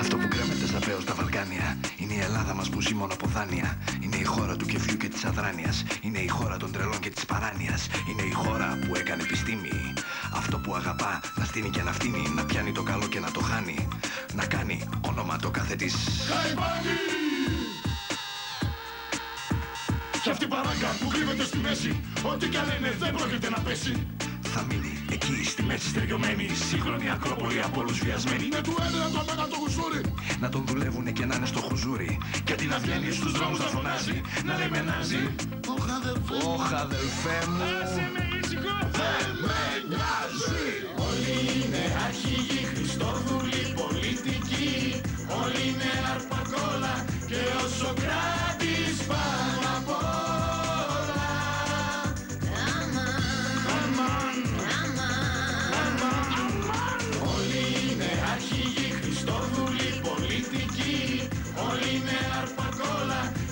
Αυτό που κρέμεται σαφέω στα Βαλκάνια είναι η Ελλάδα μας που ζει μόνο από δάνεια. Είναι η χώρα του κεφιού και της αδράνειας. Είναι η χώρα των τρελών και της παράνοιας. Είναι η χώρα που έκανε επιστήμη. Αυτό που αγαπά να στείνει και να φτύνει. Να πιάνει το καλό και να το χάνει. Να κάνει όνομα το κάθε τη. Κι αυτή η παράγκα που κρύβεται στη μέση Ό,τι κι αν είναι δεν πρόκειται να πέσει Θα μείνει εκεί στη μέση Στεριωμένη, σύγχρονη ακρόπολη από όλους βιασμένη. Με του ένα το μέγα το γουσούρι Να τον δουλεύουνε και να είναι στο χουζούρι. Και αντί να βγαίνει στους δρόμους να φωνάζει Να λέει μενάζει Ωχ αδερφέ μου, Ωχ αδελφέ μου. δεν με νοιάζει. Όλοι είναι αρχηγοί, Χριστόδουλοι, πολιτικοί. Όλοι είναι αρπακόλα και ο Σοκράτης πάνω απ'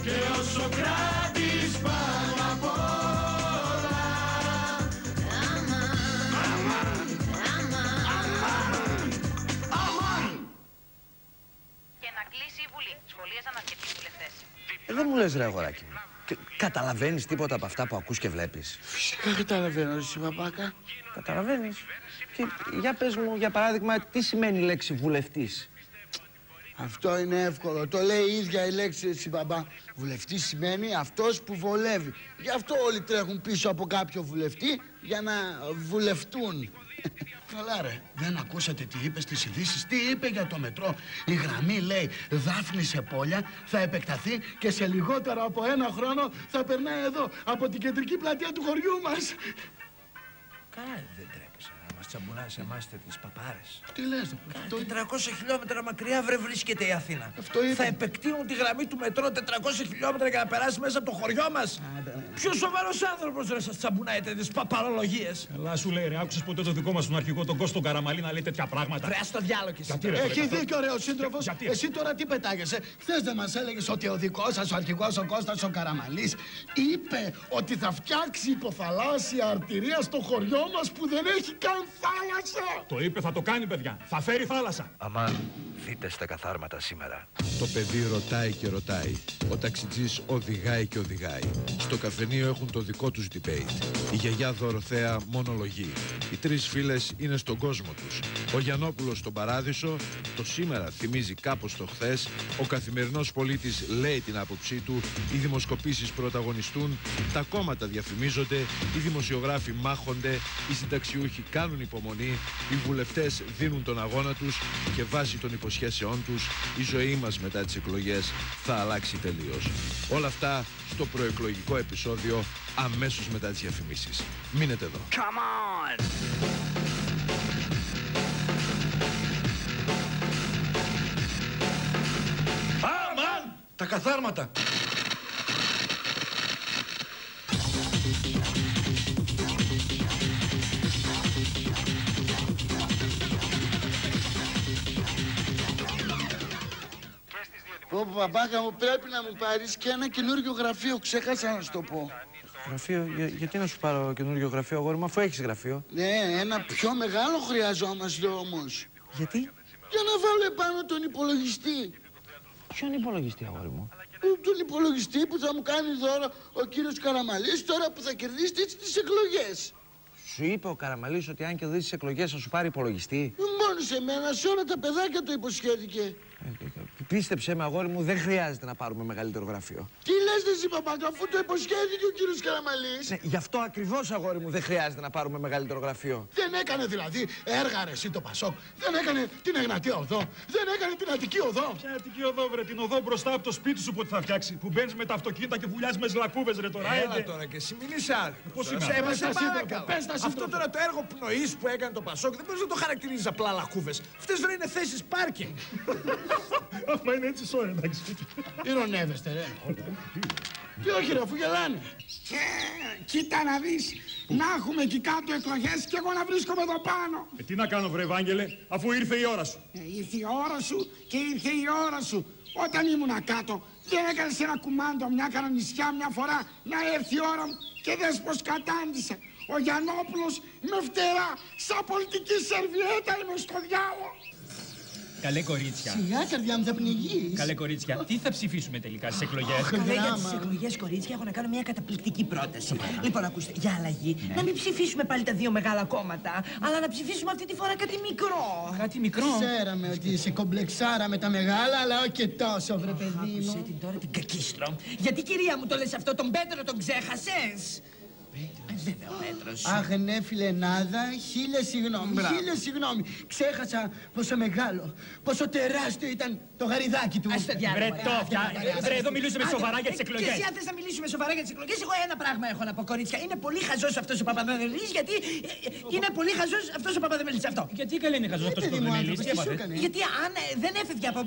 και ο Σοκράτης πάνω απ' όλα Και να κλείσει η Βουλή. Σχολίασαν αρκετοί βουλευτές. Ε, δεν μου λες ρε αγοράκι μου. Και Καταλαβαίνεις τίποτα από αυτά που ακούς και βλέπεις. Φυσικά καταλαβαίνω, εσύ παπάκα. Καταλαβαίνεις. Και για πες μου, για παράδειγμα, τι σημαίνει η λέξη βουλευτής; Αυτό είναι εύκολο. Το λέει η ίδια η λέξη εσύ μπαμπά. Βουλευτής σημαίνει αυτός που βολεύει. Γι' αυτό όλοι τρέχουν πίσω από κάποιο βουλευτή για να βουλευτούν. Καλά ρε, δεν ακούσατε τι είπε στις ειδήσεις, τι είπε για το μετρό. Η γραμμή λέει Δάφνη σε πόλια θα επεκταθεί και σε λιγότερο από ένα χρόνο θα περνάει εδώ από την κεντρική πλατεία του χωριού μας. Καλά, δεν τρέπεσαι να μας τσαμπουνάς εμάς τις παπάρες. Τι λες, ρε, αυτό 400 χιλιόμετρα μακριά βρε βρίσκεται η Αθήνα. Αυτό είπε. Θα επεκτείνουν τη γραμμή του μετρό 400 χιλιόμετρα για να περάσει μέσα από το χωριό μας. Ποιο σοβαρός άνθρωπος ρε σας τσαμπουνάει τέτοιες παπαρολογίες. Ελά, σου λέει, ρε, άκουσες ποτέ το δικό μας τον αρχηγό, τον Κώστο Καραμαλή, να λέει τέτοια πράγματα; Ρε, ας το διάλογο κι εσύ. Γιατί, ρε, Έχει αυτό- δίκιο ρε ο σύντροφος. Γιατί; Εσύ τώρα τι πετάγεσαι; Χθες δεν μας έλεγες ότι ο δικός σας ο αρχηγός ο Κώστας ο Καραμαλής είπε ότι θα φτιάξει υποθαλάσσια αρτηρία στο χωριό μας που δεν έχει καν θάλασσα. Το είπε, θα το κάνει, παιδιά. Θα φέρει θάλασσα. Αμάν, δείτε στα καθάρματα σήμερα. Το παιδί ρωτάει και ρωτάει. Ο ταξιτζής οδηγάει και οδηγάει. Στο καφενείο έχουν το δικό τους debate. Η γιαγιά Δωροθέα μονολογεί. Οι τρεις φίλες είναι στον κόσμο τους. Ο Γιαννόπουλος στον παράδεισο. Το σήμερα θυμίζει κάπως το χθες. Ο καθημερινός πολίτης λέει την άποψή του. Οι δημοσκοπήσεις πρωταγωνιστούν. Τα κόμματα διαφημίζονται. Οι δημοσιογράφοι μάχονται. Οι συνταξιούχοι κάνουν υπομονή. Οι βουλευτές δίνουν τον αγώνα τους. Και βάσει των υποσχέσεών τους η ζωή μας μετά τις εκλογές θα αλλάξει τελείως. Όλα αυτά στο προεκλογικό επεισόδιο αμέσως μετά τις διαφημίσεις. Μείνετε εδώ. Αμάν! Τα καθάρματα. Πω πω, παπάκα μου πρέπει να μου πάρεις και ένα καινούριο γραφείο. Ξέχασα να σου το πω. Γραφείο, για- γιατί να σου πάρω καινούριο γραφείο, αγόρι μου, αφού έχεις γραφείο; Ναι, ένα πιο μεγάλο χρειαζόμαστε όμως. Γιατί; Για να βάλω επάνω τον υπολογιστή. Ποιον υπολογιστή, αγόρι μου; Ε, Τον υπολογιστή που θα μου κάνει δώρο ο κύριος Καραμαλής τώρα που θα κερδίσει τις, τις εκλογές. Σου είπε ο Καραμαλής ότι αν κερδίσει τις εκλογές θα σου πάρει υπολογιστή; Μόνος σε μένα, σε όλα τα παιδάκια το υποσχέθηκε. Ε, ε, Πίστεψε με, αγόρι μου, δεν χρειάζεται να πάρουμε μεγαλύτερο γραφείο. Τι λες δε εσύ παπάκα, αφού το υποσχέθηκε ο κύριος Καραμαλής. Ναι, γι' αυτό ακριβώς, αγόρι μου, δεν χρειάζεται να πάρουμε μεγαλύτερο γραφείο. Δεν έκανε δηλαδή έργα ρε εσύ το Πασόκ. Δεν έκανε την Εγνατία Οδό. Δεν έκανε την Αττική Οδό. Ποια Αττική οδό, βρε, την οδό μπροστά από το σπίτι σου που θα φτιάξει. Που μπαίνεις με τα αυτοκίνητα και βουλιάζει με σλακούβε, ρε τώρα. Έλα Έντε. τώρα και εσύ μην είσαι άδικος. Πώς Τώρα. είμαι Σε- άδικος; σε Πες τα σύντροφο, παρακαλώ. πες τα Αυτό σύντροφο. τώρα το έργο πνοής που έκανε το Πασόκ δεν μπορείς να το χαρακτηρίζεις απλά λακκούβες. Αυτές δεν είναι θέσεις πάρκινγκ. Άμα είναι έτσι, sorry, εντάξει. Ηρωνεύεστε ρε. Τι όχι ρε, αφού γελάνε. Κοίτα να δεις, να έχουμε εκεί κάτω εκλογές και εγώ να βρίσκομαι εδώ πάνω. Ε, τι να κάνω, βρε, Ευάγγελε, αφού ήρθε η ώρα σου. Ε, ήρθε η ώρα σου και ήρθε η ώρα σου. Όταν ήμουνα κάτω, δεν έκανες ένα κουμάντο, μια κανονισιά μια φορά να έρθει η ώρα μου και δες πως κατάντησα. Ο Γιαννόπουλος με φτερά, σαν πολιτική σερβιέτα είμαι στο διάλογο. Καλέ κορίτσια. Σιγά, καρδιά μου, θα πνιγείς. Καλέ κορίτσια, τι θα ψηφίσουμε τελικά στις εκλογές; Καλά, για Δράμα. τις εκλογές, κορίτσια, έχω να κάνω μια καταπληκτική πρόταση. Λοιπόν, ακούστε, για αλλαγή, να μην ψηφίσουμε πάλι τα δύο μεγάλα κόμματα, αλλά να ψηφίσουμε αυτή τη φορά κάτι μικρό. Κάτι μικρό. Ξέραμε ότι είσαι κομπλεξάρα με τα μεγάλα, αλλά όχι και τόσο, βρε παιδί Άκουσε μου. την τώρα την κακίστρο. Γιατί, κυρία μου, το λες αυτό, τον Πέτρο τον ξέχασες; Ε, Βέβαια, ο Πέτρος. Αχ, ναι, φιλενάδα, χίλια συγγνώμη, χίλια συγγνώμη. Ξέχασα πόσο μεγάλο, πόσο τεράστιο ήταν το γαριδάκι του. Ας το διάλογο, Βρε, ρε, τόφια. άντε, άντε, άντε. Βρε, εδώ μιλούσαμε Άντε, σοβαρά για ε, τις εκλογές. Και εσύ αν θες να μιλήσουμε σοβαρά για τις εκλογές, εγώ ένα πράγμα έχω να πω, κορίτσια. Είναι πολύ χαζός αυτός ο Παπαδεμελής, γιατί ε, ε, είναι πολύ χαζός αυτός ο Παπαδεμελής αυτό. Γιατί καλέ είναι χαζός αυτός παιδί το μου, Δεμελής, άνθρωπος, τι τι σου έπαθε. έκανε; Γιατί αν ε, δεν έφευγε από.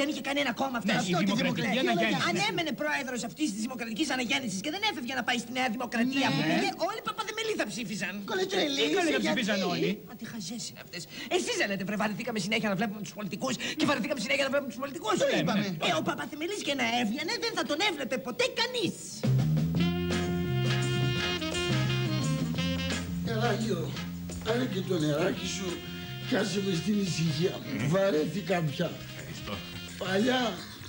δεν είχε κανένα κόμμα αυτό. Ναι, αυτό η τη δημοκρατική δημοκρατία. αναγέννηση. Αν έμενε πρόεδρος αυτής της δημοκρατικής αναγέννησης και δεν έφευγε να πάει στη Νέα Δημοκρατία που πήγε, όλοι οι Παπαδεμελή θα ψήφιζαν. Κολετρελή, Τι καλέ να γιατί; ψηφίζαν όλοι. Μα τι χαζές είναι αυτές. Εσείς δεν λέτε, βρε, βαρεθήκαμε συνέχεια να βλέπουμε τους πολιτικούς και βαρεθήκαμε συνέχεια να βλέπουμε τους πολιτικούς. Το είπαμε. Ε, ο Παπαθεμελής και να έβγαινε δεν θα τον έβλεπε ποτέ κανείς. Ελάγιο, πάρε και το νεράκι σου, κάσε με στην ησυχία μου. Βαρέθηκα πια. Παλιά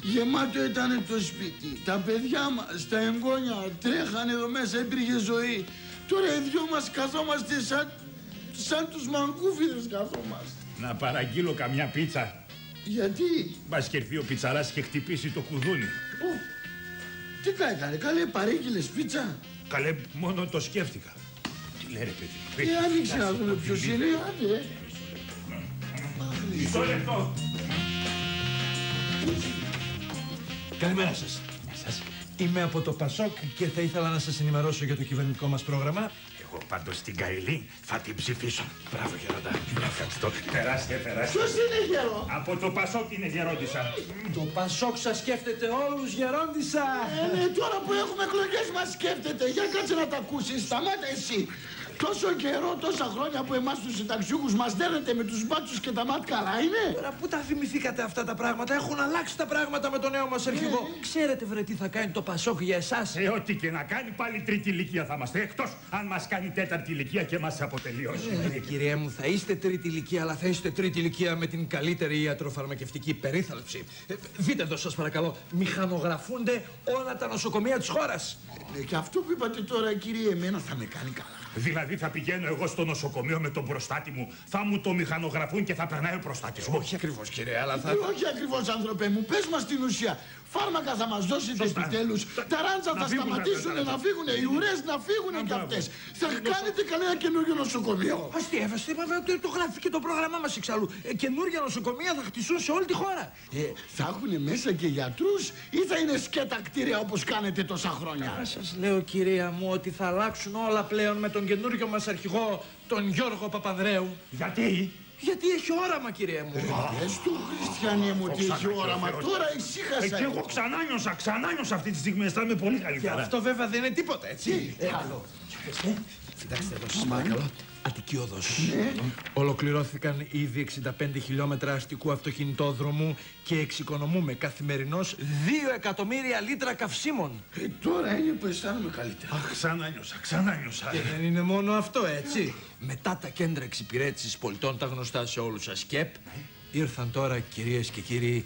γεμάτο ήταν το σπίτι. Τα παιδιά μας, τα εγγόνια τρέχανε εδώ μέσα, υπήρχε ζωή. Τώρα οι δυο μας καθόμαστε σαν, σαν τους μαγκούφιδες καθόμαστε. Να παραγγείλω καμιά πίτσα. Γιατί, Μπας και έρθει ο πιτσαράς και χτυπήσει το κουδούνι. Ω, τι τα έκανε, καλέ παρήγγειλες πίτσα; Καλέ, μόνο το σκέφτηκα. Τι λέει ρε παιδί. Ε, άνοιξε να δούμε ποιος είναι, άντε. Μισό λεπτό. Καλημέρα σας. σας. Είμαι από το Πασόκ και θα ήθελα να σας ενημερώσω για το κυβερνητικό μας πρόγραμμα. Εγώ πάντως την Καηλή θα την ψηφίσω. Μπράβο γεροντά. Ευχαριστώ. Τεράστια, τεράστια. Ποιος είναι γερό. Από το Πασόκ είναι γερόντισσα. Το Πασόκ σας σκέφτεται όλους, γερόντισα. Ε, ναι, τώρα που έχουμε εκλογές μας σκέφτεται. Για κάτσε να τα ακούσεις. Σταμάτα εσύ. Τόσο καιρό, τόσα χρόνια που εμάς τους συνταξιούχους μας δέρνετε με τους μπάτσους και τα μάτ καλά είναι; Τώρα πού τα θυμηθήκατε αυτά τα πράγματα, έχουν αλλάξει τα πράγματα με τον νέο μας αρχηγό. Ξέρετε βρε τι θα κάνει το Πασόκ για εσάς; Ε, ό,τι και να κάνει, πάλι τρίτη ηλικία θα είμαστε. Εκτός αν μας κάνει τέταρτη ηλικία και μας αποτελειώσει. Ε, κυρία μου, θα είστε τρίτη ηλικία, αλλά θα είστε τρίτη ηλικία με την καλύτερη ιατροφαρμακευτική περίθαλψη. Ε, δείτε εδώ σας παρακαλώ, μηχανογραφούνται όλα τα νοσοκομεία της χώρας. Ε, και αυτό που είπατε τώρα, κύριε, εμένα θα με κάνει καλά. Δηλαδή θα πηγαίνω εγώ στο νοσοκομείο με τον προστάτη μου, θα μου το μηχανογραφούν και θα περνάει ο προστάτης μου. Όχι ακριβώς κύριε, αλλά θα... Ε, όχι ακριβώς, άνθρωπε μου, πες μας την ουσία. Φάρμακα θα μας δώσετε Σωστά. επιτέλους. Τα ράντσα Να θα φύγουν, σταματήσουν, να- να φύγουν, οι ουρές να φύγουν κι μπράβο. αυτές. Θα κάνετε κανένα καινούριο νοσοκομείο. Αστεία, αστεία, το, το γράφει και το πρόγραμμά μας εξάλλου. Ε, καινούργια νοσοκομεία θα χτιστούν σε όλη τη χώρα. Ε, θα έχουν μέσα και γιατρούς ή θα είναι σκέτα κτίρια όπως κάνετε τόσα χρόνια; Θα σας λέω κυρία μου ότι θα αλλάξουν όλα πλέον με τον καινούργιο μας αρχηγό, τον Γιώργο Παπανδρέου. Γιατί; Γιατί έχει όραμα κυρία μου. Πες του, Χριστιανέ μου, ότι έχει όραμα. Τώρα Ε, ησύχασα. και εγώ ξανά νιώσα, ξανά νιώσα αυτή τη στιγμή, αισθάνομαι πολύ Και καλύτερα. αυτό βέβαια δεν είναι τίποτα, έτσι. Τι άλλο. Κοιτάξτε εδώ σας παρακαλώ. Αττική οδός. Ολοκληρώθηκαν ήδη 65 χιλιόμετρα αστικού αυτοκινητόδρομου και εξοικονομούμε καθημερινώς 2 εκατομμύρια λίτρα καυσίμων. Ε, τώρα είναι που αισθάνομαι καλύτερα. Αχ, ξανά νιώσα, ξανά νιώσα. Και δεν είναι μόνο αυτό, έτσι. Μετά τα κέντρα εξυπηρέτησης πολιτών, τα γνωστά σε όλους σας ΚΕΠ, ήρθαν τώρα, κυρίες και κύριοι,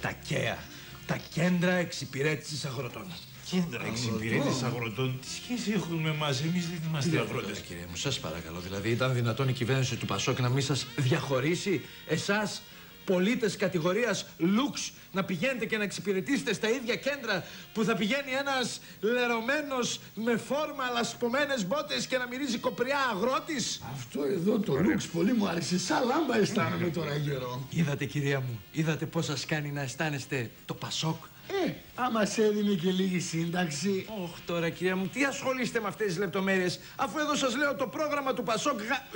τα ΚΕΑ. Τα κέντρα εξυπηρέτησης αγροτών. Κέντρα εξυπηρέτηση αγροτών, τι σχέση έχουν με εμάς, εμείς δεν είμαστε αγρότες. Τώρα, κύριε μου, σας παρακαλώ. Δηλαδή, ήταν δυνατόν η κυβέρνηση του Πασόκ να μην σας διαχωρίσει εσάς, πολίτες κατηγορίας λουξ, να πηγαίνετε και να εξυπηρετήσετε στα ίδια κέντρα που θα πηγαίνει ένας λερωμένος με φόρμα λασπωμένες μπότες και να μυρίζει κοπριά αγρότης; Αυτό εδώ το λουξ πολύ μου άρεσε. Σαν λάμπα αισθάνομαι τώρα γερό. Είδατε, κυρία μου, είδατε πώς σας κάνει να αισθάνεστε το Πασόκ; Ε, άμα σε έδινε και λίγη σύνταξη. Όχ, τώρα κυρία μου, τι ασχολείστε με αυτές τις λεπτομέρειες, αφού εδώ σας λέω το πρόγραμμα του Πασόκ γα-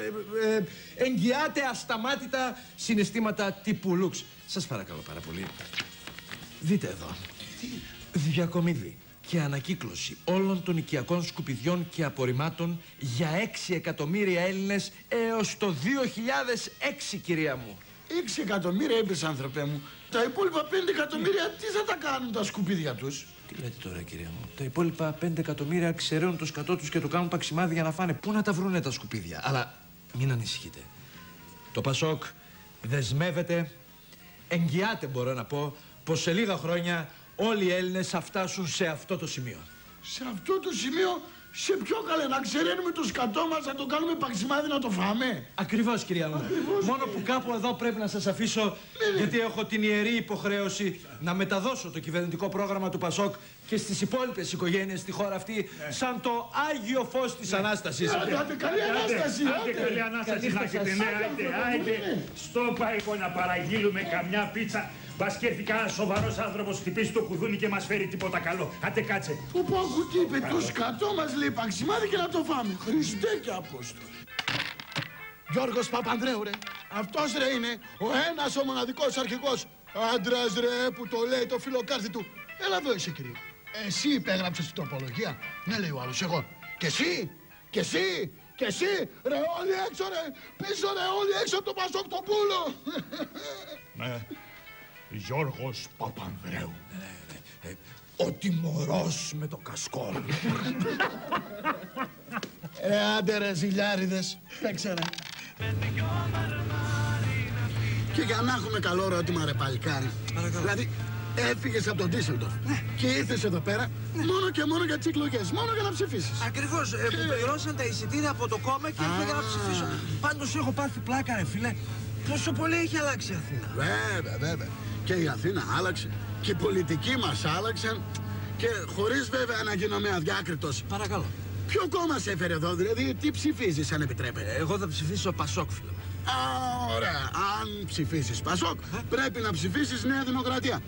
ε, ε, εγγυάται ασταμάτητα συναισθήματα τύπου λουξ. Σας παρακαλώ πάρα πολύ. Δείτε εδώ. Διακομιδή και ανακύκλωση όλων των οικιακών σκουπιδιών και απορριμμάτων για 6 εκατομμύρια Έλληνες έως το 2006, κυρία μου. 6 εκατομμύρια είπες άνθρωπέ μου. Τα υπόλοιπα 5 εκατομμύρια τι θα τα κάνουν τα σκουπίδια τους; Τι λέτε τώρα, κυρία μου; Τα υπόλοιπα 5 εκατομμύρια ξεραίνουν το σκατό τους και το κάνουν παξιμάδι για να φάνε. Πού να τα βρούνε τα σκουπίδια; Αλλά μην ανησυχείτε. Το Πασόκ δεσμεύεται, εγγυάται μπορώ να πω, πως σε λίγα χρόνια όλοι οι Έλληνες θα φτάσουν σε αυτό το σημείο. Σε αυτό το σημείο, σε πιο καλέ, να ξεραίνουμε το σκατό μας, να το κάνουμε παξιμάδι να το φάμε. Ακριβώς κυρία μου. Μόνο που κάπου εδώ πρέπει να σας αφήσω γιατί έχω την ιερή υποχρέωση να μεταδώσω το κυβερνητικό πρόγραμμα του Πασόκ και στις υπόλοιπες οικογένειες στη χώρα αυτή σαν το Άγιο Φως της Ανάστασης. Άντε, άντε, καλή Ανάσταση, Άντε, άντε. καλή Ανάσταση να έχετε. Ναι, άντε, άντε. Στο πάικο να παραγγείλουμε καμιά πίτσα. Μπα και έρθει κανένας σοβαρός άνθρωπος, χτυπήσει το κουδούνι και μας φέρει τίποτα καλό. Άντε κάτσε. Που πω άκου τι είπε, το σκατό μας λέει παξιμάδι και να το φάμε. Χριστέ και Απόστολε. Γιώργος Παπανδρέου ρε, αυτός ρε είναι ο ένας ο μοναδικός αρχηγός άντρας ρε που το λέει το φιλοκάρδι του. Έλα εδώ εσύ κύριε. Εσύ υπέγραψες την τροπολογία. Ναι λέει ο άλλος εγώ. Και εσύ, και εσύ, και εσύ, ρε όλοι έξω ρε, πίσω ρε όλοι έξω από το Πασόκ το πούλο. Ναι. Γιώργος Παπανδρέου. Ο τιμωρός με το κασκόλ. Ρε άντε ρε ζηλιάριδες, παίξε ρε. Και για να έχουμε καλό ερώτημα ρε παλικάρι. Δηλαδή, έφυγες από τον Ντίσσελντορφ και ήρθες εδώ πέρα μόνο και μόνο για τις εκλογές, μόνο για να ψηφίσεις. Ακριβώς. Ε, μου πληρώσαν τα εισιτήρια από το κόμμα και ήρθα για να ψηφίσω. Πάντως έχω πάθει πλάκα, ρε φίλε. Πόσο πολύ έχει αλλάξει η Αθήνα; Βέβαια, βέβαια. Και η Αθήνα άλλαξε. Και οι πολιτικοί μας άλλαξαν. Και χωρίς βέβαια να γίνομαι αδιάκριτος. Παρακαλώ. Ποιο κόμμα σε έφερε εδώ, δηλαδή, τι ψηφίζεις αν επιτρέπετε; Εγώ θα ψηφίσω Πασόκ, φίλε. μου. Α, ωραία. Αν ψηφίσεις Πασόκ, πρέπει να ψηφίσεις Νέα Δημοκρατία.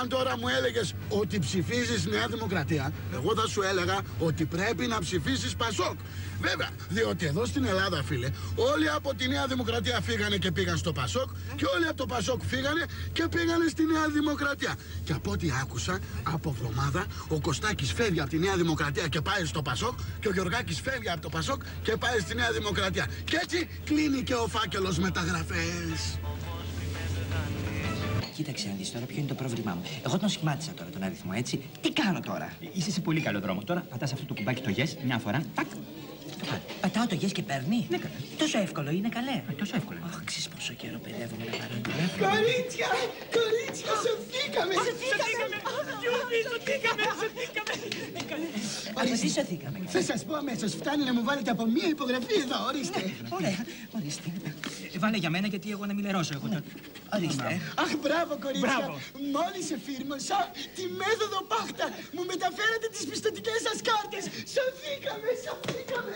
Αν τώρα μου έλεγες ότι ψηφίζεις Νέα Δημοκρατία, εγώ θα σου έλεγα ότι πρέπει να ψηφίσεις Πασόκ. Βέβαια, διότι εδώ στην Ελλάδα, φίλε, όλοι από τη Νέα Δημοκρατία φύγανε και πήγαν στο Πασόκ και όλοι από το Πασόκ φύγανε και πήγανε στη Νέα Δημοκρατία. Και από ό,τι άκουσα, από εβδομάδα ο Κωστάκης φεύγει από τη Νέα Δημοκρατία και πάει στο Πασόκ και ο Γιωργάκης φεύγει από το Πασόκ και πάει στη Νέα Δημοκρατία. Και έτσι κλείνει και ο φάκελος μεταγραφές. Κοίταξε να δεις τώρα ποιο είναι το πρόβλημά μου. Εγώ τον σχημάτισα τώρα τον αριθμό, έτσι. Τι κάνω τώρα; Είσαι σε πολύ καλό δρόμο. Τώρα πατάς αυτό το κουμπάκι το yes μια φορά. Τάκ. Α, πατάω το yes και παίρνει. Ναι, καλά. Τόσο εύκολο είναι, καλέ. Ε, τόσο εύκολο. Αχ, ξέρεις πόσο καιρό παιδεύομαι να πάρω τηλέφωνο. Κορίτσια, κορίτσια, σωθήκαμε, σωθήκαμε. Από τι σωθήκαμε. Θα σας πω αμέσως, φτάνει να μου βάλετε από μία υπογραφή εδώ, ορίστε. Ωραία, ορίστε. Ε, Βάλε για μένα γιατί εγώ να μην λερώσω. Εγώ τώρα. Ορίστε. Αχ, μπράβο κορίτσια. Μπράβο. Μόλις εφήρμοσα τη μέθοδο Πάχτα. Μου μεταφέρατε τις πιστοτικές σας κάρτες. Σωθήκαμε, σωθήκαμε.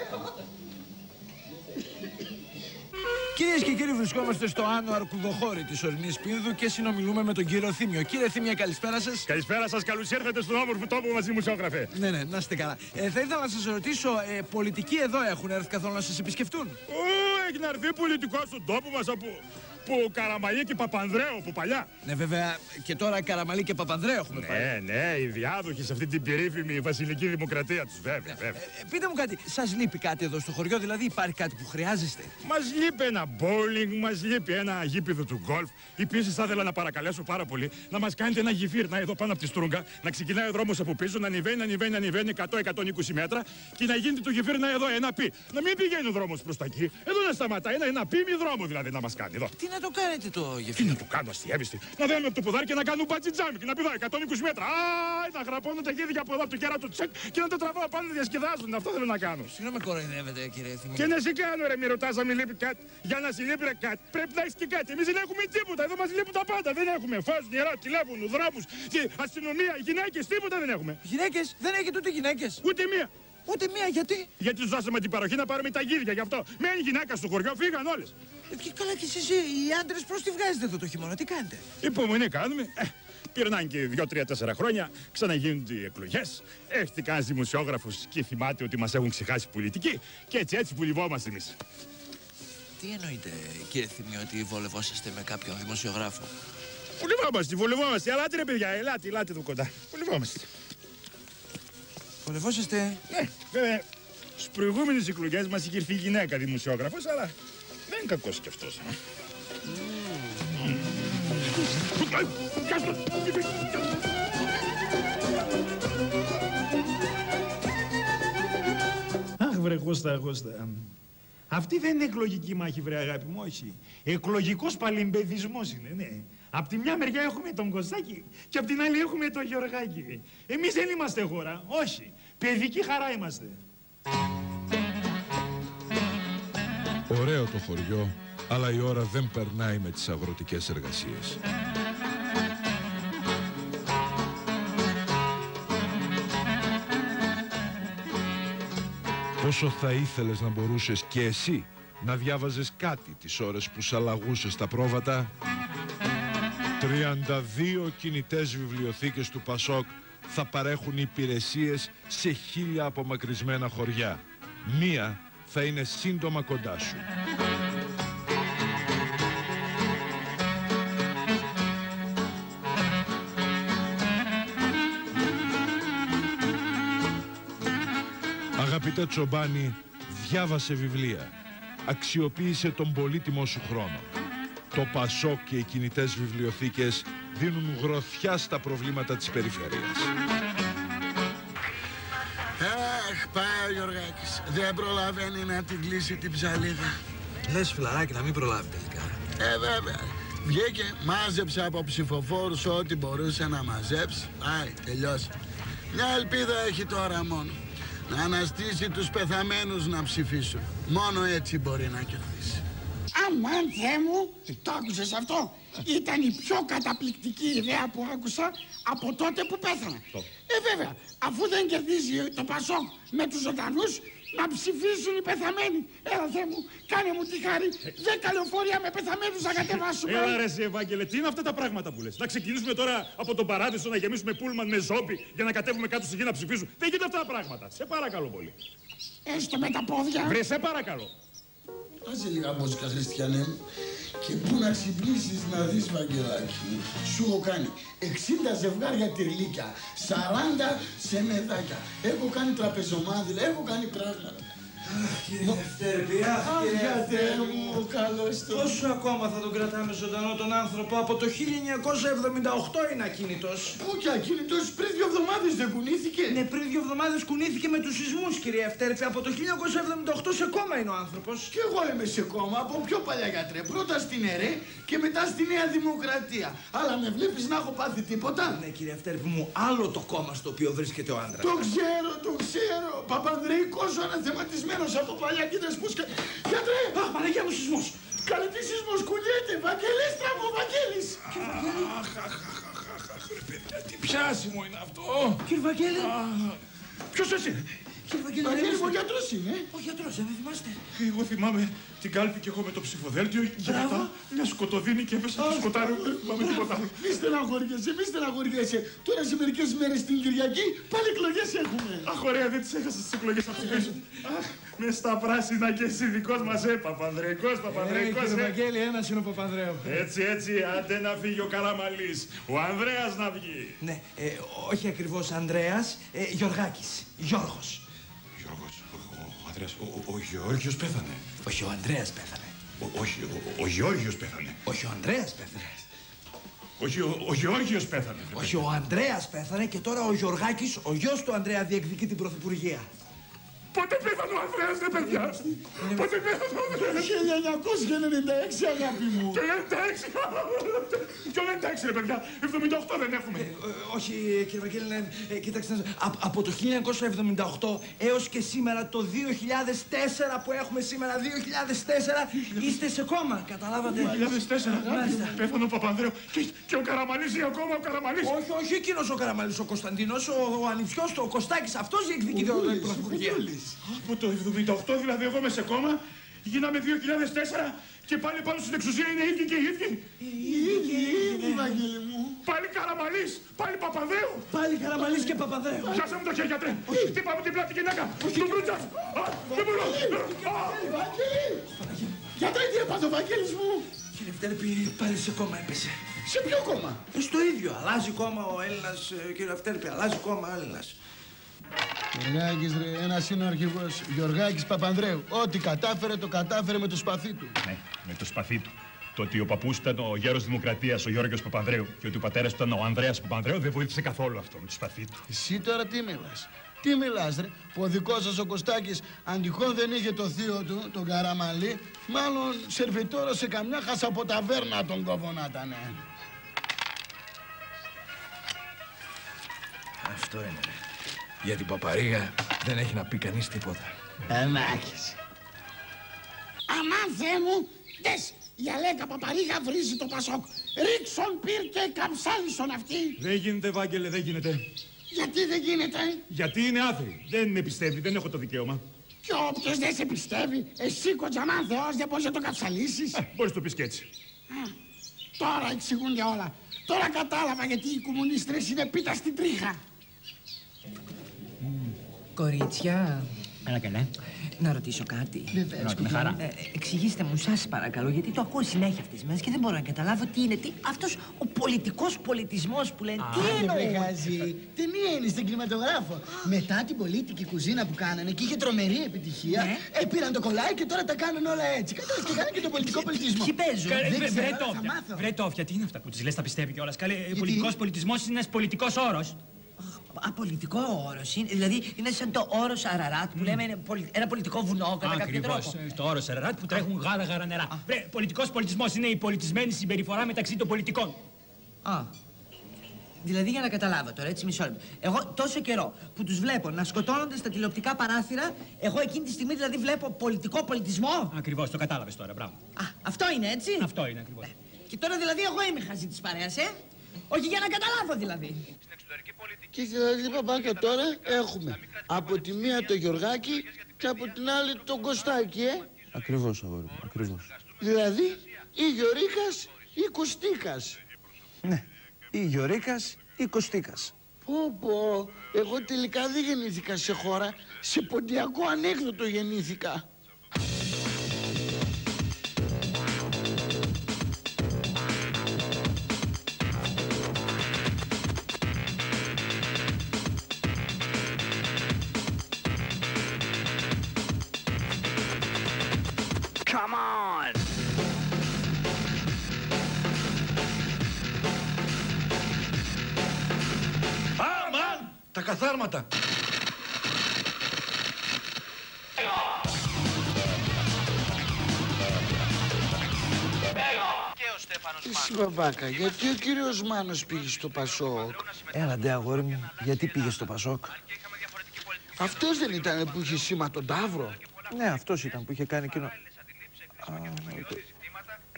Κυρίες και κύριοι, βρισκόμαστε στο Άνω Αρκουδοχώρη της ορεινής Πίνδου και συνομιλούμε με τον κύριο Θήμιο. Κύριε Θήμια, καλησπέρα σας. Καλησπέρα σας, καλώς ήρθατε στον όμορφο τόπο μαζί μουσιόγραφε. Ναι, ναι, να είστε καλά. Ε, θα ήθελα να σας ρωτήσω, ε, πολιτικοί εδώ έχουν έρθει καθόλου να σας επισκεφτούν; Ω, έχει να έρθει πολιτικός στον τόπο μας από, από Καραμαλή και Παπανδρέου από παλιά. Ναι, βέβαια και τώρα Καραμαλή και Παπανδρέου έχουμε πάρει. Ναι, ναι, οι διάδοχοι σε αυτή την περίφημη βασιλική δημοκρατία τους, βέβαια, βέβαια. Ε, πείτε μου κάτι, σας λείπει κάτι εδώ στο χωριό, δηλαδή υπάρχει κάτι που χρειάζεστε; Μας λείπει ένα bowling, μας λείπει ένα γήπεδο του γκολφ. Επίσης, θα ήθελα να παρακαλέσω πάρα πολύ να μας κάνετε ένα γυφύρ, να εδώ πάνω από τη στρούγκα, να ξεκινάει ο δρόμος από πίσω, να ανεβαίνει, να ανεβαίνει, να ανεβαίνει 100-120 μέτρα και να γίνεται το γυφύρ να εδώ ένα πι. Να μην πηγαίνει ο δρόμος προς τα εκεί, εδώ να σταματάει, ένα, ένα πι μη δρόμο δηλαδή να μας κάνει εδώ. Τι να το κάνετε το Τι γεφύρι. να το κάνω, αστιεύεστη. Να δένουμε από το ποδάρι και να κάνουμε μπατζιτζάμι και να πηδάω 120 μέτρα. Α, να γραπώνω τα χέρια από εδώ από το κέρατο τσεκ και να τα τραβάω πάνω να διασκεδάζουν. Αυτό θέλω να κάνω. Συγγνώμη, κοροϊδεύετε, κύριε Θήμιο. Και να σε κάνω ρε, μη ρωτάς να μην λείπει κάτι. Για να σε λείπει ρε κάτι, πρέπει να έχεις και κάτι. Εμείς δεν έχουμε τίποτα. Εδώ μας λείπουν τα πάντα. Δεν έχουμε φως, νερό, τηλέφωνο, δρόμους, και αστυνομία, γυναίκες, τίποτα δεν έχουμε. Γυναίκες, δεν έχετε ούτε γυναίκες. Ούτε μία. Ούτε μία, γιατί; Γιατί τους δώσαμε την παροχή να πάρουμε τα γύρια γι' αυτό. Μένει γυναίκα στο χωριό, φύγαν όλες. Ε, Και καλά κι εσείς οι άντρες πώ τη βγάζετε εδώ το χειμώνα, τι κάνετε; Υπομονή κάνουμε. Ε, Πήρναν και δύο, τρία, τέσσερα χρόνια, ξαναγίνονται οι εκλογές. Έρχεται κανένα δημοσιόγραφος και θυμάται ότι μας έχουν ξεχάσει οι πολιτικοί. Και έτσι, έτσι βουλευόμαστε εμείς. Τι εννοείτε, κύριε Θήμιο, ότι βολευόσαστε με κάποιον δημοσιογράφο; Βουλευόμαστε, βουλευόμαστε. Ελάτε ρε παιδιά, ελάτε, ελάτε εδώ κοντά. Βουλευόμαστε. Βολευόσαστε; Ναι, βέβαια, στις προηγούμενες εκλογές μας είχε έρθει γυναίκα δημοσιόγραφος, αλλά δεν είναι κακός κι αυτός. Ε. Αχ βρε Κώστα, Αυτή δεν είναι εκλογική μάχη βρε αγάπη μου, όχι. Εκλογικός παλιμπεδισμός είναι, ναι. Απ' τη μια μεριά έχουμε τον Κωστάκη και απ' την άλλη έχουμε τον Γεωργάκη. Εμείς δεν είμαστε χώρα, όχι. Παιδική χαρά είμαστε. Ωραίο το χωριό, αλλά η ώρα δεν περνάει με τις αγροτικές εργασίες. Πόσο θα ήθελες να μπορούσες και εσύ να διάβαζες κάτι τις ώρες που σαλαγούσες τα πρόβατα; 32 κινητές βιβλιοθήκες του Πασόκ θα παρέχουν υπηρεσίες σε χίλια απομακρυσμένα χωριά. Μία θα είναι σύντομα κοντά σου. Αγαπητέ Τσομπάνη, διάβασε βιβλία. Αξιοποίησε τον πολύτιμο σου χρόνο. Το Πασόκ και οι κινητές βιβλιοθήκες δίνουν γροθιά στα προβλήματα της περιφέρειας. Ο Γιωργάκης. Δεν προλαβαίνει να την κλείσει την ψαλίδα. Λες φιλαράκι να μην προλάβει τελικά. Ε, βέβαια. Βγήκε, μάζεψε από ψηφοφόρους ό,τι μπορούσε να μαζέψει. Πάει, τελειώσει. Μια ελπίδα έχει τώρα μόνο. Να αναστήσει τους πεθαμένους να ψηφίσουν. Μόνο έτσι μπορεί να κερδίσει. Αμάν, Θεέ μου, το άκουσες αυτό; Ήταν η πιο καταπληκτική ιδέα που άκουσα από τότε που πέθανα. Ε, βέβαια, αφού δεν κερδίζει το Πασόκ με τους ζωντανούς, να ψηφίσουν οι πεθαμένοι. Έλα, Θεέ μου, κάνε μου τη χάρη. Δέκα λεωφορεία με πεθαμένους να κατεβάσουμε. Έλα ρε εσύ, Ευάγγελε, τι είναι αυτά τα πράγματα που λες; Να ξεκινήσουμε τώρα από τον παράδεισο να γεμίσουμε πούλμαν με ζόπι για να κατέβουμε κάτω στη γη να ψηφίσουμε. Δεν γίνονται αυτά τα πράγματα. Σε παρακαλώ πολύ. Έστω με τα πόδια. Βρε, σε παρακαλώ. Άσε λίγα μόσικα, Χριστιανέ μου. Και πού να ξυπνήσεις να δεις, Βαγγελάκη μου. Σου έχω κάνει 60 ζευγάρια τυρλίκια, 40 σενεδάκια. Έχω κάνει τραπεζομάδιλα, έχω κάνει πράγματα. Κύριε Δευτέρπη, αχ, Αχ, κύριε γιατρέ Δευτέρπη. μου, καλώς το. Πόσο ακόμα θα τον κρατάμε ζωντανό τον άνθρωπο, από το 1978 είναι ακίνητος. Πού και ακίνητος πριν δύο εβδομάδες δεν κουνήθηκε. Ναι, πριν δύο εβδομάδες κουνήθηκε με τους σεισμούς, κύριε Ευτέρπη. Από το 1978 σε κόμμα είναι ο άνθρωπος. Και εγώ είμαι σε κόμμα από πιο παλιά γιατρέ. Πρώτα στην ΕΡΕ και μετά στη Νέα Δημοκρατία. Αλλά με βλέπεις να έχω πάθει τίποτα; Ναι, κύριε Ευτέρπη μου, άλλο το κόμμα στο οποίο βρίσκεται ο άντρας. Το ξέρω, το ξέρω. Παπανδρέικος ο αναθεματισμένος από παλιά κοίτας που σκα... Γιατρέ! Αχ, Παναγία μου σεισμός. Καλέ τι σεισμός κουνιέται. Βαγγέλης, τραβώ, Βαγγέλης. Αχ, αχ, αχ, αχ, αχ, αχ, ρε παιδιά, τι πιάσιμο είναι αυτό. Κύριε Βαγγέλη. Ποιος εσύ. Κύριε Βαγγέλη, Βαγγέλη δεν μου, ο είστε. γιατρός είναι. Ο γιατρός, δεν θυμάστε. Εγώ θυμάμαι την κάλπη και εγώ με το ψηφοδέλτιο και Μπράβο. μετά μια σκοτωδίνη και μέσα στο σκοτάριο δεν θυμάμαι τίποτα άλλο. Μη στεναχωριέσαι, μη στεναχωριέσαι. Τώρα σε μερικές μέρες την Κυριακή πάλι εκλογές έχουμε. Αχ, ωραία, δεν τις έχασα τις εκλογές να ψηφίσω. Αχ, μες στα πράσινα και εσύ δικός μας, ε, Παπανδρεϊκός, Παπανδρεϊκός, κύριε ε. Βαγγέλη, ένας είναι ο Παπανδρέου. Έτσι, έτσι, άντε να φύγει ο Καραμαλής. Ο Ανδρέας να βγει. Ναι, ε, όχι ακριβώς Ανδρέας, ε, Γιωργάκης. Γιώργος. Γιώργος, ο, ο Ανδρέας, ο, ο, ο Γεώργιος πέθανε. Όχι, ο Ανδρέας πέθανε. Ο, όχι, ο, ο Γεώργιος πέθανε. Όχι, ο Ανδρέας πέθανε. Όχι, ο, ο Γεώργιος πέθανε. Όχι, ο Ανδρέας πέθανε και τώρα ο Γιωργάκης, ο γιος του Ανδρέα, διεκδικεί την Πρωθυπουργία. Πότε πέθανε ο Ανδρέας, ρε παιδιά; Πότε πέθανε ο Ανδρέας; 1996 αγάπη μου. Και 96. Και 96, ρε παιδιά. 78 δεν έχουμε. Ε, όχι, ε, κύριε Βαγγέλη, ναι, ε, κοίταξτε, να σας- απ- από το 1978 έως και σήμερα το 2004 που έχουμε σήμερα, 2004, είστε σε κόμμα, καταλάβατε; 2004. Μάλιστα. Πέθανε ο Παπανδρέου. Και, και ο Καραμαλής ή ακόμα ο Καραμαλής. Όχι, όχι εκείνος ο Καραμαλής, ο Κωνσταντίνος, ο, ο ανιψιός του, ο Κωστάκης, αυτός διεκδικεί την Πρωθυπουργία. Από το 78 δηλαδή εγώ είμαι σε κόμμα. Γίναμε 2004 και πάλι πάνω στην εξουσία είναι οι ίδιοι και οι ίδιοι. Ήδη, ήδη, Βαγγέλη μου. Πάλι Καραμαλής, πάλι Παπανδρέου. Πάλι Καραμαλής και Παπανδρέου. Πιάσε μου το χέρι, γιατρέ. Τι πάμε την πλάτη γυναίκα. Του μπρούτσας. Α, Δεν μπορώ. Α, Βαγγέλη. Γιατρέ, τι έπαθε ο Βαγγέλης μου; Κύριε Φτέρπη, πάλι σε κόμμα έπεσε. Σε ποιο κόμμα; Ε, Στο ίδιο, αλλάζει κόμμα ο Έλληνας, ε, κύριε Φτέρπη, αλλάζει κόμμα ο Έλληνας. Γιωργάκης ρε, ένας είναι ο αρχηγός. Γιωργάκης Παπανδρέου. Ό,τι κατάφερε, το κατάφερε με το σπαθί του. Ναι, με το σπαθί του. Το ότι ο παππούς ήταν ο γέρος Δημοκρατίας, ο Γιώργος Παπανδρέου, και ότι ο πατέρας του ήταν ο Ανδρέας Παπανδρέου δεν βοήθησε καθόλου αυτό με το σπαθί του. Εσύ τώρα τι μιλάς; Τι μιλάς ρε, που ο δικός σας ο Κωστάκης αν τυχόν δεν είχε το θείο του, τον Καραμαλή, μάλλον σερβιτόρο σε καμιά χασαποταβέρνα τον κόβω να ήταν. ε. Αυτό είναι. ρε. Για την παπαρίγα δεν έχει να πει κανείς τίποτα. Αμάκης. Αμάν Θεέ μου, δες, η Αλέκα Παπαρίγα βρίζει το Πασόκ. Ρίξον πυρ και καψάλισον αυτή. Δεν γίνεται, Βάγγελε, δεν γίνεται. Γιατί δεν γίνεται; Γιατί είναι άθεοι. Δεν με πιστεύει, δεν έχω το δικαίωμα. Και όποιος δεν σε πιστεύει, εσύ κοντζαμάν Θεός δεν μπορείς να το καψαλίσεις. Ε, μπορείς να το πεις και έτσι. Α, Τώρα εξηγούνται όλα. Τώρα κατάλαβα γιατί οι κομμουνίστρες είναι πίτα στην τρίχα. Κορίτσια, Έλα καλά. να ρωτήσω κάτι. Ρώτη, με χαρά. Ε, εξηγήστε μου, σας παρακαλώ, γιατί το ακούω συνέχεια αυτές τις μέρες και δεν μπορώ να καταλάβω τι είναι. Τι, αυτός ο πολιτικός πολιτισμός που λένε. τι Άντε εννοούν; βρεγάζει. Ταινία είναι στην κινηματογράφο. Μετά την πολίτικη κουζίνα που κάνανε και είχε τρομερή επιτυχία, Ναι. ε, πήραν το κολλάι και τώρα τα κάνουν όλα έτσι. Κατάλαβες και κάνουν και τον πολιτικό πολιτισμό. Ποιοι παίζουν. Καλέ, Δεν βρε- ξέρω, βρε θα τόφια. μάθω. Βρε τόφια, τι είναι αυτά που τη λες, τα πιστεύει κιόλας. Καλέ, πολιτικός πολιτισμός είναι ένας πολιτικός όρος. Απολυτικό όρος είναι. Δηλαδή είναι σαν το όρος Αραράτ που λέμε είναι πολι- ένα πολιτικό βουνό κατά κάποιο Ακριβώς. τρόπο. Το όρος Σερεράτ που τρέχουν γάρα γάρα νερά. Βρε, πολιτικός πολιτισμός είναι η πολιτισμένη συμπεριφορά μεταξύ των πολιτικών. Α. Δηλαδή για να καταλάβω τώρα, έτσι μισό λεπτό. Εγώ τόσο καιρό που τους βλέπω να σκοτώνονται στα τηλεοπτικά παράθυρα, εγώ εκείνη τη στιγμή δηλαδή βλέπω πολιτικό πολιτισμό. Ακριβώς, το κατάλαβες τώρα, μπράβο. Α, αυτό είναι έτσι; Αυτό είναι ακριβώς. Και τώρα δηλαδή εγώ είμαι χαζή της παρέας, ε. Όχι για να καταλάβω δηλαδή. Και δηλαδή παπάκα τώρα έχουμε από τη μία το Γιωργάκη και από την άλλη τον Κωστάκη, ε. Ακριβώς, αγόρι μου, ακριβώς. Δηλαδή ή Γιωρίκας ή Κωστίκας. Ναι, ή Γιωρίκας ή Κωστίκας. Πω πω, εγώ τελικά δεν γεννήθηκα σε χώρα, σε ποντιακό ανέκδοτο γεννήθηκα. Καθάρματα! Εσύ παπάκα, γιατί ο κύριος Μάνος πήγε στο Πασόκ; Έλαντε, αγόρι μου, γιατί πήγε στο Πασόκ; Αυτός δεν ήταν που είχε σήμα τον Ταύρο; Ναι, αυτός ήταν που είχε κάνει εκείνο... Α,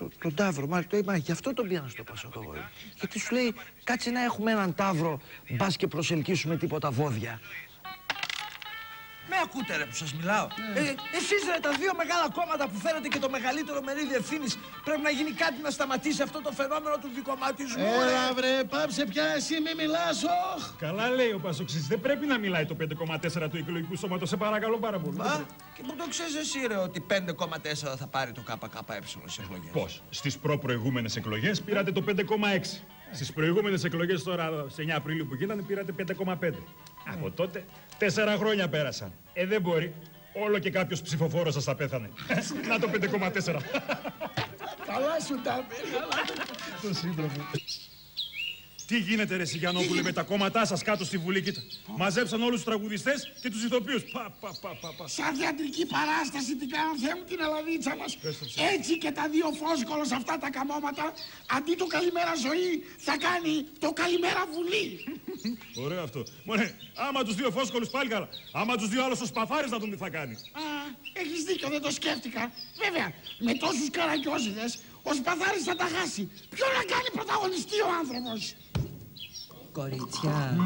το, το, τον Ταύρο, μάλιστα. Ε, Μα γι' αυτό τον πήγαινα στο Πασόκ, αγόρι μου. Γιατί σου λέει, κάτσε να έχουμε έναν Ταύρο, μπας και προσελκύσουμε τίποτα βόδια. Με ακούτε ρε που σας μιλάω. Ε, εσείς ρε τα δύο μεγάλα κόμματα που φέρετε και το μεγαλύτερο μερίδιο ευθύνης πρέπει να γίνει κάτι να σταματήσει αυτό το φαινόμενο του δικοματισμού. Έλα βρε, πάψε πια εσύ μη μιλάς, όχ. Καλά λέει ο Πασοξής, δεν πρέπει να μιλάει το 5,4 του εκλογικού σώματος, σε παρακαλώ πάρα πολύ. Α, και που το ξέρεις εσύ ρε ότι 5,4 θα πάρει το ΚΚΕ στις εκλογές. Πώς, στις προ-προηγούμενες εκλογές πήρατε το 5,6. Στις προηγούμενες εκλογές τώρα, σε 9 Απριλίου που γίνανε, πήρατε 5,5. Από τότε, τέσσερα χρόνια πέρασαν. Ε, δεν μπορεί. Όλο και κάποιος ψηφοφόρος σας θα πέθανε. Να το 5,4. Καλά σου τα είπε, καλά. Το σύντροφο. Τι γίνεται ρε Σιγιανόπουλε με τα κόμματά σας κάτω στη Βουλή, κοίτα. Μαζέψαν όλους τους τραγουδιστές και τους ηθοποιούς. Πα, πα, πα, πα, πα. Σαν θεατρική παράσταση την κάνουν Θεέ μου την Ελλαδίτσα μας. Πες το ψέμα. Έτσι και τα δύο φόσκολος αυτά τα καμώματα, αντί το καλημέρα ζωή, θα κάνει το καλημέρα βουλή. Ωραίο αυτό. Μωρέ, άμα τους δύο φόσκολους πάλι καλά. Άμα τους δύο άλλους ο Σπαθάρης να δούμε τι θα κάνει. Α, έχεις δίκιο, δεν το σκέφτηκα. Βέβαια, με τόσους καραγκιόζιδες, ο Σπαθάρης θα τα χάσει. Ποιο να κάνει πρωταγωνιστή ο άνθρωπος; Κορίτσια.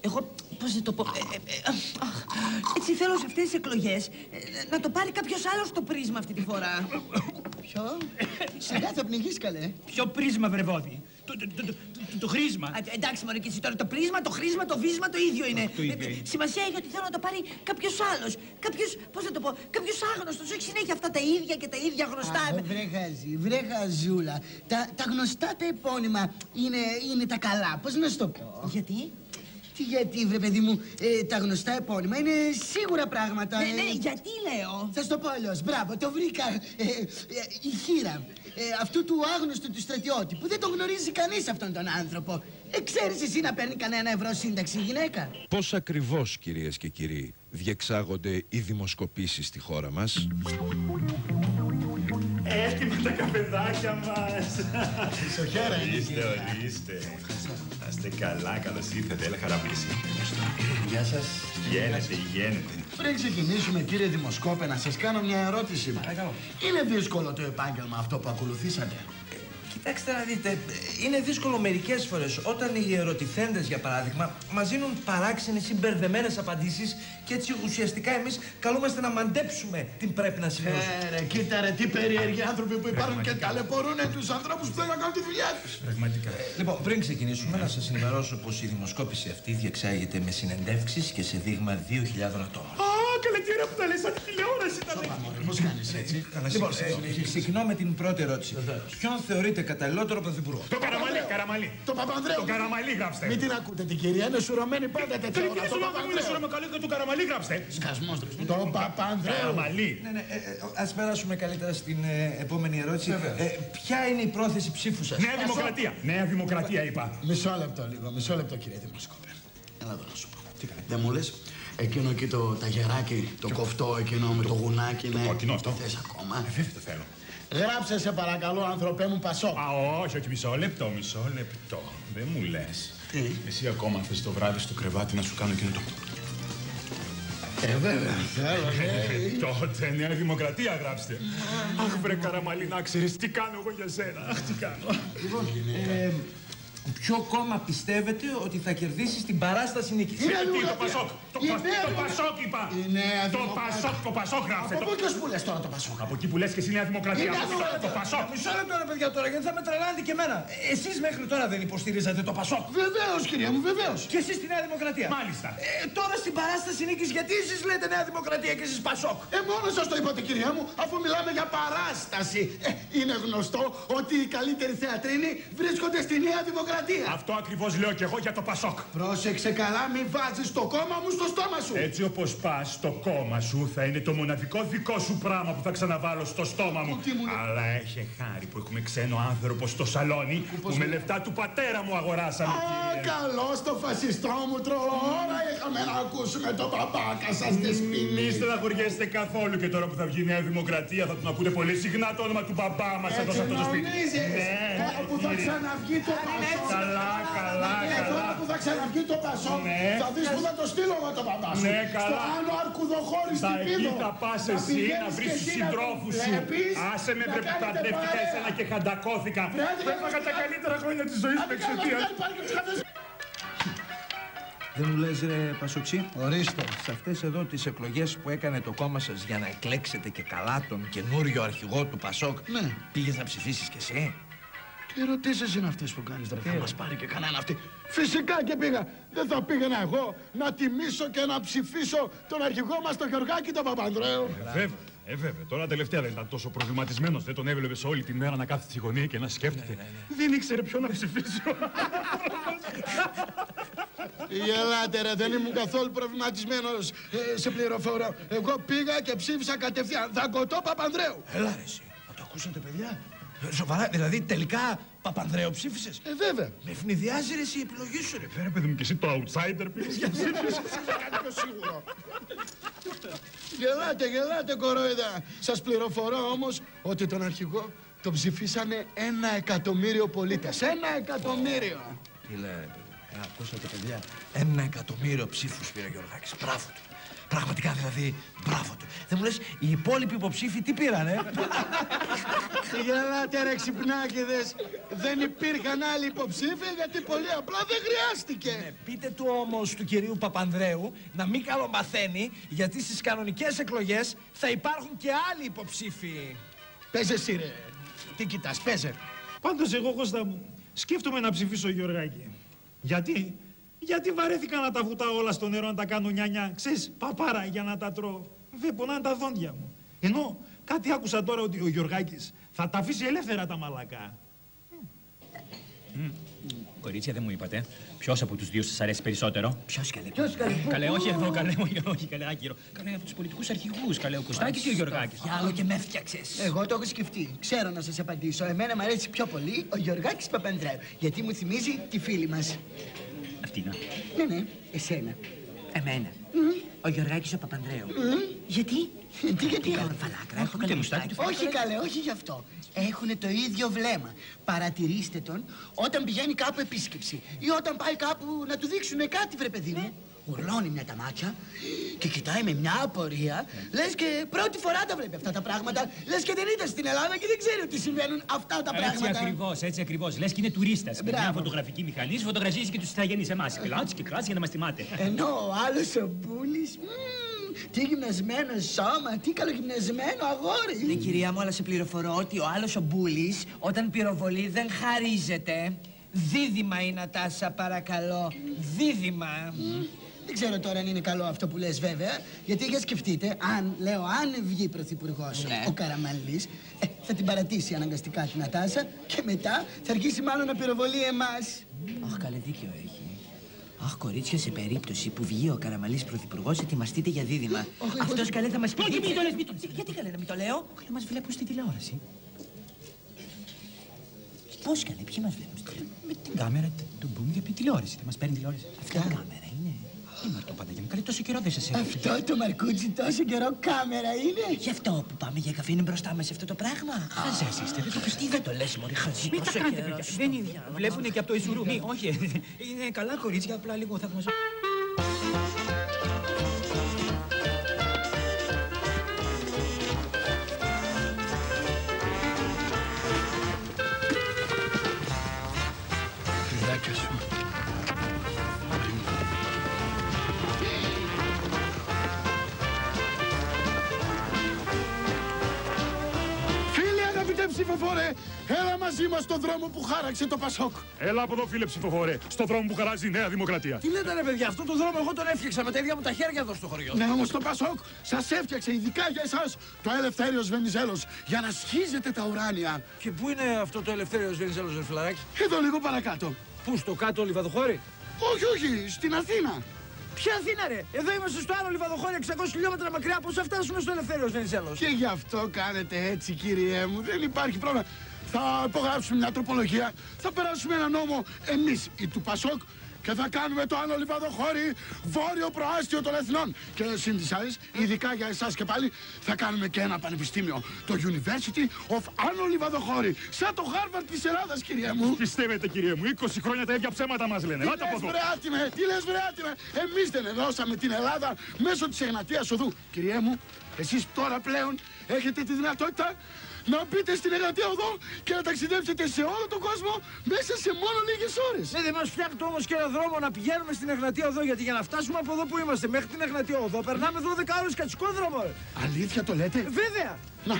Εγώ, πώς να το πω, ε, ε, ε, αχ, έτσι θέλω σε αυτές τις εκλογές ε, να το πάρει κάποιος άλλος το πρίσμα αυτή τη φορά. Ποιο, σιγά θα πνιγείς καλέ. Ποιο πρίσμα, βρεβόδι. Το, το, το, το, το, το χρήσμα. Α, εντάξει, μωρέ, και εσύ τώρα το πρίσμα, το χρήσμα, το βίσμα το ίδιο είναι. το ίδιο Ε, είναι. σημασία έχει ότι θέλω να το πάρει κάποιος άλλος. Κάποιος, πώς να το πω, κάποιος άγνωστος, όχι συνέχεια αυτά τα ίδια και τα ίδια γνωστά. Α, βρε χαζί, βρε χαζούλα. Τα, τα γνωστά τα επώνυμα είναι, είναι τα καλά. Πώς να σου το πω; Γιατί; Τι γιατί, βρε παιδί μου, ε, τα γνωστά επώνυμα είναι σίγουρα πράγματα. Ναι, ε. ναι, γιατί λέω; Θα σου το πω αλλιώς. Μπράβο, το βρήκα. Ε, ε, η χείρα ε, αυτού του άγνωστου του στρατιώτη που δεν τον γνωρίζει κανείς αυτόν τον άνθρωπο. Ε, ξέρεις εσύ να παίρνει κανένα ευρώ σύνταξη η γυναίκα; Πώς ακριβώς, κυρίες και κύριοι, διεξάγονται οι δημοσκοπήσεις στη χώρα μας; Έτοιμα τα καφεδάκια μας. Ισοχέρα Είστε, ορίστε. Να είστε καλά, καλώς ήρθατε. Έλα χαραπλήση. Γεια σας. Γένετε, γένετε. Πριν ξεκινήσουμε, κύριε Δημοσκόπε, να σας κάνω μια ερώτηση. Παρακαλώ. Είναι δύσκολο το επάγγελμα αυτό που ακολουθήσατε; Κοιτάξτε να δείτε, είναι δύσκολο μερικές φορές όταν οι ερωτηθέντες, για παράδειγμα, μας δίνουν παράξενες ή μπερδεμένε απαντήσεις και έτσι ουσιαστικά εμείς καλούμαστε να μαντέψουμε τι πρέπει να σημειώσουμε. Ε, ρε, κοίτα ρε, τι περίεργοι άνθρωποι που υπάρχουν και ταλαιπωρούν τους ανθρώπους που θέλουν να κάνουν τη δουλειά τους. Πραγματικά. Λοιπόν, πριν ξεκινήσουμε, να σας ενημερώσω πως η δημοσκόπηση αυτή διεξάγεται με συνεντεύξεις και σε δείγμα 2.000 ατόμων. Α, καλετήρα που τα λες σαν τηλεόραση ήταν. Πώς κάνεις έτσι. Λοιπόν, ε, ξεκινώ με την πρώτη ερώτηση. Ποιον θεωρείτε καταλληλότερο πρωθυπουργό; Το καραμαλί, καραμαλί. Το Παπανδρέου. Το καραμαλί γράψτε. Μην την ακούτε την κυρία, είναι σουρωμένη πάντα τέτοια Φίλε, ώρα. τι Το σου λέω, μου είναι Παπανδρέου. με καλό και το καραμαλί γράψτε. Σκασμός. Το Παπανδρέου. Καραμαλί. Ναι, ναι, ε, ε, ας περάσουμε καλύτερα στην ε, επόμενη ερώτηση. Ε, ποια είναι η πρόθεση ψήφου σας; Νέα Δημοκρατία. Νέα Δημοκρατία είπα. Μισό λεπτό λίγο, μισό λεπτό κύριε Δημοσκόπε. Έλα εδώ να σου πω. Δεν μου λες, εκείνο εκεί το ταγεράκι, το κοφτό εκείνο με το γουνάκι, ναι. κόκκινο αυτό. Θες ακόμα. Ε, Βέβαια το θέλω. Γράψε σε παρακαλώ άνθρωπέ μου Πασό. Α, όχι, όχι, μισό λεπτό, μισό λεπτό. Δεν μου λες. Τι; Εσύ ακόμα θες το βράδυ στο κρεβάτι να σου κάνω εκείνο το... Ε, βέβαια, θέλω, ναι. Τότε Νέα Δημοκρατία γράψτε. Αχ, βρε Καραμαλή, να ξέρεις τι κάνω εγώ για σένα. Αχ, τι κάνω. Ε, ποιο κόμμα πιστεύετε ότι θα κερδίσει στην παράσταση νίκης; Είναι Τι, το Δημοκρατία. Πασόκ. Το, Η Πα- Νέα το Δημοκρατία. Πασόκ είπα. Η Νέα Το Δημοκρατία. Πασόκ, το Πασόκ γράψτε. Από Το- πού και που λες τώρα το Πασό. Από εκεί που λες και εσύ Νέα Δημοκρατία. Είναι από το- Το Πασόκ. Μισό λεπτό ρε παιδιά τώρα, γιατί θα με τρελάνετε και εμένα. Ε, Εσείς μέχρι τώρα δεν υποστηρίζατε το Πασόκ. Βεβαίως κυρία μου, βεβαίως. Και εσείς τη Νέα Δημοκρατία. Μάλιστα. Ε, τώρα στην παράσταση νίκης, γιατί εσείς λέτε Νέα Δημοκρατία και εσείς Πασόκ; Ε, μόνο σας το είπατε κυρία μου, αφού μιλάμε για παράσταση. Ε, είναι γνωστό ότι οι καλύτεροι θεατρίνοι βρίσκονται στη Νέα Δημοκρατία. Αυτό ακριβώς λέω και εγώ για το Πασόκ. Πρόσεξε καλά, μην βάζεις το κόμμα μου στο στόμα σου. Έτσι όπως πας, το κόμμα σου θα είναι το μοναδικό δικό σου πράγμα που θα ξαναβάλω στο στόμα μου. Τι μου λέει; Αλλά έχει χάρη που έχουμε ξένο άνθρωπο στο σαλόνι που με λεφτά του πατέρα μου αγοράσαμε. Α, κύριε. καλό στο φασιστό μου τρόλα είχαμε να ακούσουμε το παπάκα σας στη Μη σπίτι. στεναχωριέστε καθόλου και τώρα που θα βγει η Νέα Δημοκρατία θα τον ακούτε πολύ συχνά το όνομα του μπαμπά μας εδώ σε αυτό το σπίτι. νομίζεις, Ναι, τώρα που θα κύριε. ξαναβγεί το Πασόκ. Καλά, καλά, Ναι, τώρα καλά. που θα ξαναβγεί το Πασόκ, Ναι. θα δεις που θα το στείλω εγώ το παπά σου. Ναι, Στο καλά. άνω αρκουδοχώρι Τα στην εκεί Πίδο. θα πας Θα εσύ να πηγαίνεις βρεις και τους εκεί να συντρόφους τον σου. βλέπεις, Άσε με να βρε που κάνετε παντρεύτηκα παρέα. εσένα και χαντακώθηκα. Βράδυ, Έφαγα τα βράδυ. καλύτερα χρόνια της ζωής μου Άντε, καλά, εξαιτίας. βγάλει πάλι και τους χαθές. Δεν μου λες ρε Πασοξή. Ορίστε. Σε αυτές εδώ τις εκλογές που έκανε το κόμμα σας για να εκλέξετε και καλά τον καινούριο αρχηγό του Πασόκ, Ναι. πήγες να ψηφίσεις κι εσύ; Τι ερωτήσεις είναι αυτές που κάνεις, ρε, θα μας πάρει και κανένα αυτή. Φυσικά και πήγα. Δεν θα πήγαινα εγώ να τιμήσω και να ψηφίσω τον αρχηγό μας, τον Γεωργάκη τον Παπανδρέου. Βέβαια, ε, βέβαια. Τώρα τελευταία δεν ήταν τόσο προβληματισμένος. Δεν τον έβλεπε όλη τη μέρα να κάθεται στη γωνία και να σκέφτεται. Δεν ήξερε ποιο να ψηφίσω. Γελάτε ρε, δεν ήμουν καθόλου προβληματισμένος ε, σε πληροφορώ. Εγώ πήγα και ψήφισα κατευθείαν Δαγκωτό Παπανδρέου. Έλα ρε εσύ. Θα το ακούσατε παιδιά. Ε, Σοβαρά, δηλαδή τελικά Παπανδρέου ψήφισες; Ε, βέβαια. Με ευνηδιάζει ρε εσύ η επιλογή σου ρε. Φέρε παιδί μου και εσύ το outsider πήγες και ψήφισες. Κάτι πιο σίγουρο. γελάτε, γελάτε κορόιδα. Σας πληροφορώ όμως ότι τον αρχηγό τον ψηφίσανε ένα εκατομμύριο πολίτες. Ένα εκατομμύριο. Τι λέει, ρε παιδί. Ε, ακούσατε, παιδιά. Ένα εκατομμύριο ψήφους πήρε ο Γιωργάκης. Μπράβο του. Πραγματικά δηλαδή, μπράβο του. Δεν μου λες, οι υπόλοιποι υποψήφοι τι πήρανε; Γελάτε ρε ξυπνάκιδες. Δεν υπήρχαν άλλοι υποψήφοι γιατί πολύ απλά δεν χρειάστηκε. Πείτε του όμως του κυρίου Παπανδρέου να μην καλομαθαίνει, γιατί στις κανονικές εκλογές θα υπάρχουν και άλλοι υποψήφοι. Παίζε εσύ ρε. Τι κοιτάς, παίζε. Πάντως εγώ, Κώστα μου, σκέφτομαι να ψηφίσω Γιωργάκη. Γιατί; Γιατί βαρέθηκα να τα βουτάω όλα στο νερό να τα κάνω νιάνια. Ξέρεις, παπάρα για να τα τρώω. Δεν πονάνε τα δόντια μου. Ενώ κάτι άκουσα τώρα ότι ο Γιωργάκης θα τα αφήσει ελεύθερα τα μαλακά. Κορίτσια, δεν μου είπατε. Ποιος από τους δύο σας αρέσει περισσότερο; Ποιος καλέ, ποιος καλέ. πού, Καλέ, πού; όχι εδώ, καλέ, όχι, όχι, καλέ, άκυρο. Καλέ, από τους πολιτικούς αρχηγούς. Καλέ, ο Κωστάκης ή ο Γιωργάκης. Διάλογο και με έφτιαξες. Εγώ το έχω σκεφτεί. Ξέρω να σας απαντήσω. Εμένα μου αρέσει πιο πολύ ο Γιωργάκης Παπανδρέου. Γιατί μου θυμίζει τη φίλη μας. Αυτή να. Ναι, ναι, εσένα. Εμένα. Ο Γιωργάκης ο Παπανδρέου. Γιατί; Τι γιατί; Έχω φαλάκρα, έχω καλή μουστάκι. Όχι καλέ, όχι γι' αυτό. Έχουν το ίδιο βλέμμα. Παρατηρήστε τον όταν πηγαίνει κάπου επίσκεψη ή όταν πάει κάπου να του δείξουν κάτι, βρε παιδί μου. Ουρλώνει μια τα μάτια και κοιτάει με μια απορία. Λες και πρώτη φορά τα βλέπει αυτά τα πράγματα. Λες και δεν ήταν στην Ελλάδα και δεν ξέρει ότι συμβαίνουν αυτά τα Έτσι πράγματα. ακριβώς, έτσι ακριβώς. Λες και είναι τουρίστας. Με μια Μπράβο. φωτογραφική μηχανής φωτογραφίζεις και τους ηθαγενεί εμάς. Κλάτ και κλάτ για να μας τιμάτε. Ενώ ο άλλος ο Μπούλης. Τι γυμνασμένο σώμα, τι καλογυμνασμένο αγόρι. Ναι, κυρία μου, αλλά σε πληροφορώ ότι ο άλλος ο Μπούλης, όταν πυροβολεί, δεν χαρίζεται. Δίδυμα η Νατάσα, παρακαλώ. Δίδυμα. Δεν ξέρω τώρα αν είναι καλό αυτό που λες βέβαια, γιατί για σκεφτείτε, αν, λέω, αν βγει πρωθυπουργός Ναι. ο Καραμαλής, ε, θα την παρατήσει αναγκαστικά την Νατάσα και μετά θα αρχίσει μάλλον να πυροβολεί εμάς. Αχ, καλέ δίκιο έχει. Αχ, κορίτσια, σε περίπτωση που βγει ο Καραμαλής πρωθυπουργός, ετοιμαστείτε για δίδυμα. Αυτός καλέ θα μας πει. Όχι, μην το λες, μην το λες. Γιατί καλέ να μην το λέω; Όχι, να μας βλέπουν στην τηλεόραση. Πώς καλέ, ποιοι μας βλέπουν στην τηλεόραση. Με την κάμερα του μπούμ για την τηλεόραση. Δεν μας παίρνει τηλεόραση. Αυτή η κάμερα είναι. Είμαι το πάντα για μου. Καλέ, τόσο καιρό δεν σα έχω. Αυτό το μαρκούτσι τόσο καιρό κάμερα είναι. Γι' αυτό που πάμε για καφέ είναι μπροστά μας αυτό το πράγμα. Χαζές είστε, δεν το Τι δεν το λες, μωρή χαζή. Μην τα τόσο κάνετε, καιρό. παιδιά. Δεν είναι. Βλέπουνε και από το Ισουρού. Μη, όχι. Είναι καλά κορίτσια, απλά λίγο θα ψηφοφόρε, έλα μαζί μας στον δρόμο που χάραξε το Πασόκ. Έλα από εδώ, φίλε ψηφοφόρε, στο δρόμο που χαράζει η Νέα Δημοκρατία. Τι λέτε ρε παιδιά, αυτό το δρόμο εγώ τον έφτιαξα με τα ίδια μου τα χέρια εδώ στο χωριό. Ναι, όμως το Πασόκ σας έφτιαξε ειδικά για εσάς το Ελευθέριος Βενιζέλος για να σχίζετε τα ουράνια. Και πού είναι αυτό το ελευθέριος Βενιζέλος ρε φιλαράκι; Εδώ λίγο παρακάτω. Πού στο κάτω λιβαδοχώρι. Όχι, όχι, στην Αθήνα. Ποια Αθήνα ρε, εδώ είμαστε στο άλλο λιβαδοχώρι 600 χιλιόμετρα μακριά, πώς θα φτάσουμε στο ελευθέριο Βενιζέλος; Και γι' αυτό κάνετε έτσι, κύριέ μου. Δεν υπάρχει πρόβλημα. Θα υπογράψουμε μια τροπολογία, θα περάσουμε ένα νόμο εμείς, οι του Πασόκ, και θα κάνουμε το άλλο λιβαδοχώρι βόρειο προάστιο των εθνών. Και συν τις άλλες, ειδικά για εσάς και πάλι, θα κάνουμε και ένα πανεπιστήμιο. Το University of Άνω Λιβαδοχώρι. Σαν το Harvard της Ελλάδας, κύριε μου. Πιστεύετε, κύριε μου, 20 χρόνια τα ίδια ψέματα μας λένε. Τι Ελάτε από λες εδώ. βρε άτιμε, τι λες βρε άτιμε. Εμείς δεν ενώσαμε την Ελλάδα μέσω της Εγνατίας Οδού. Κυριέ μου, εσείς τώρα πλέον έχετε τη δυνατότητα να μπείτε στην Εγνατία Οδό και να ταξιδέψετε σε όλο τον κόσμο μέσα σε μόνο λίγες ώρες. Ναι, δεν μας φτιάχνετε όμως και ένα δρόμο να πηγαίνουμε στην Εγνατία Οδό, γιατί για να φτάσουμε από εδώ που είμαστε μέχρι την Εγνατία Οδό περνάμε 12 ώρες κατσικόδρομο. ρε. Αλήθεια το λέτε; Βέβαια. Να,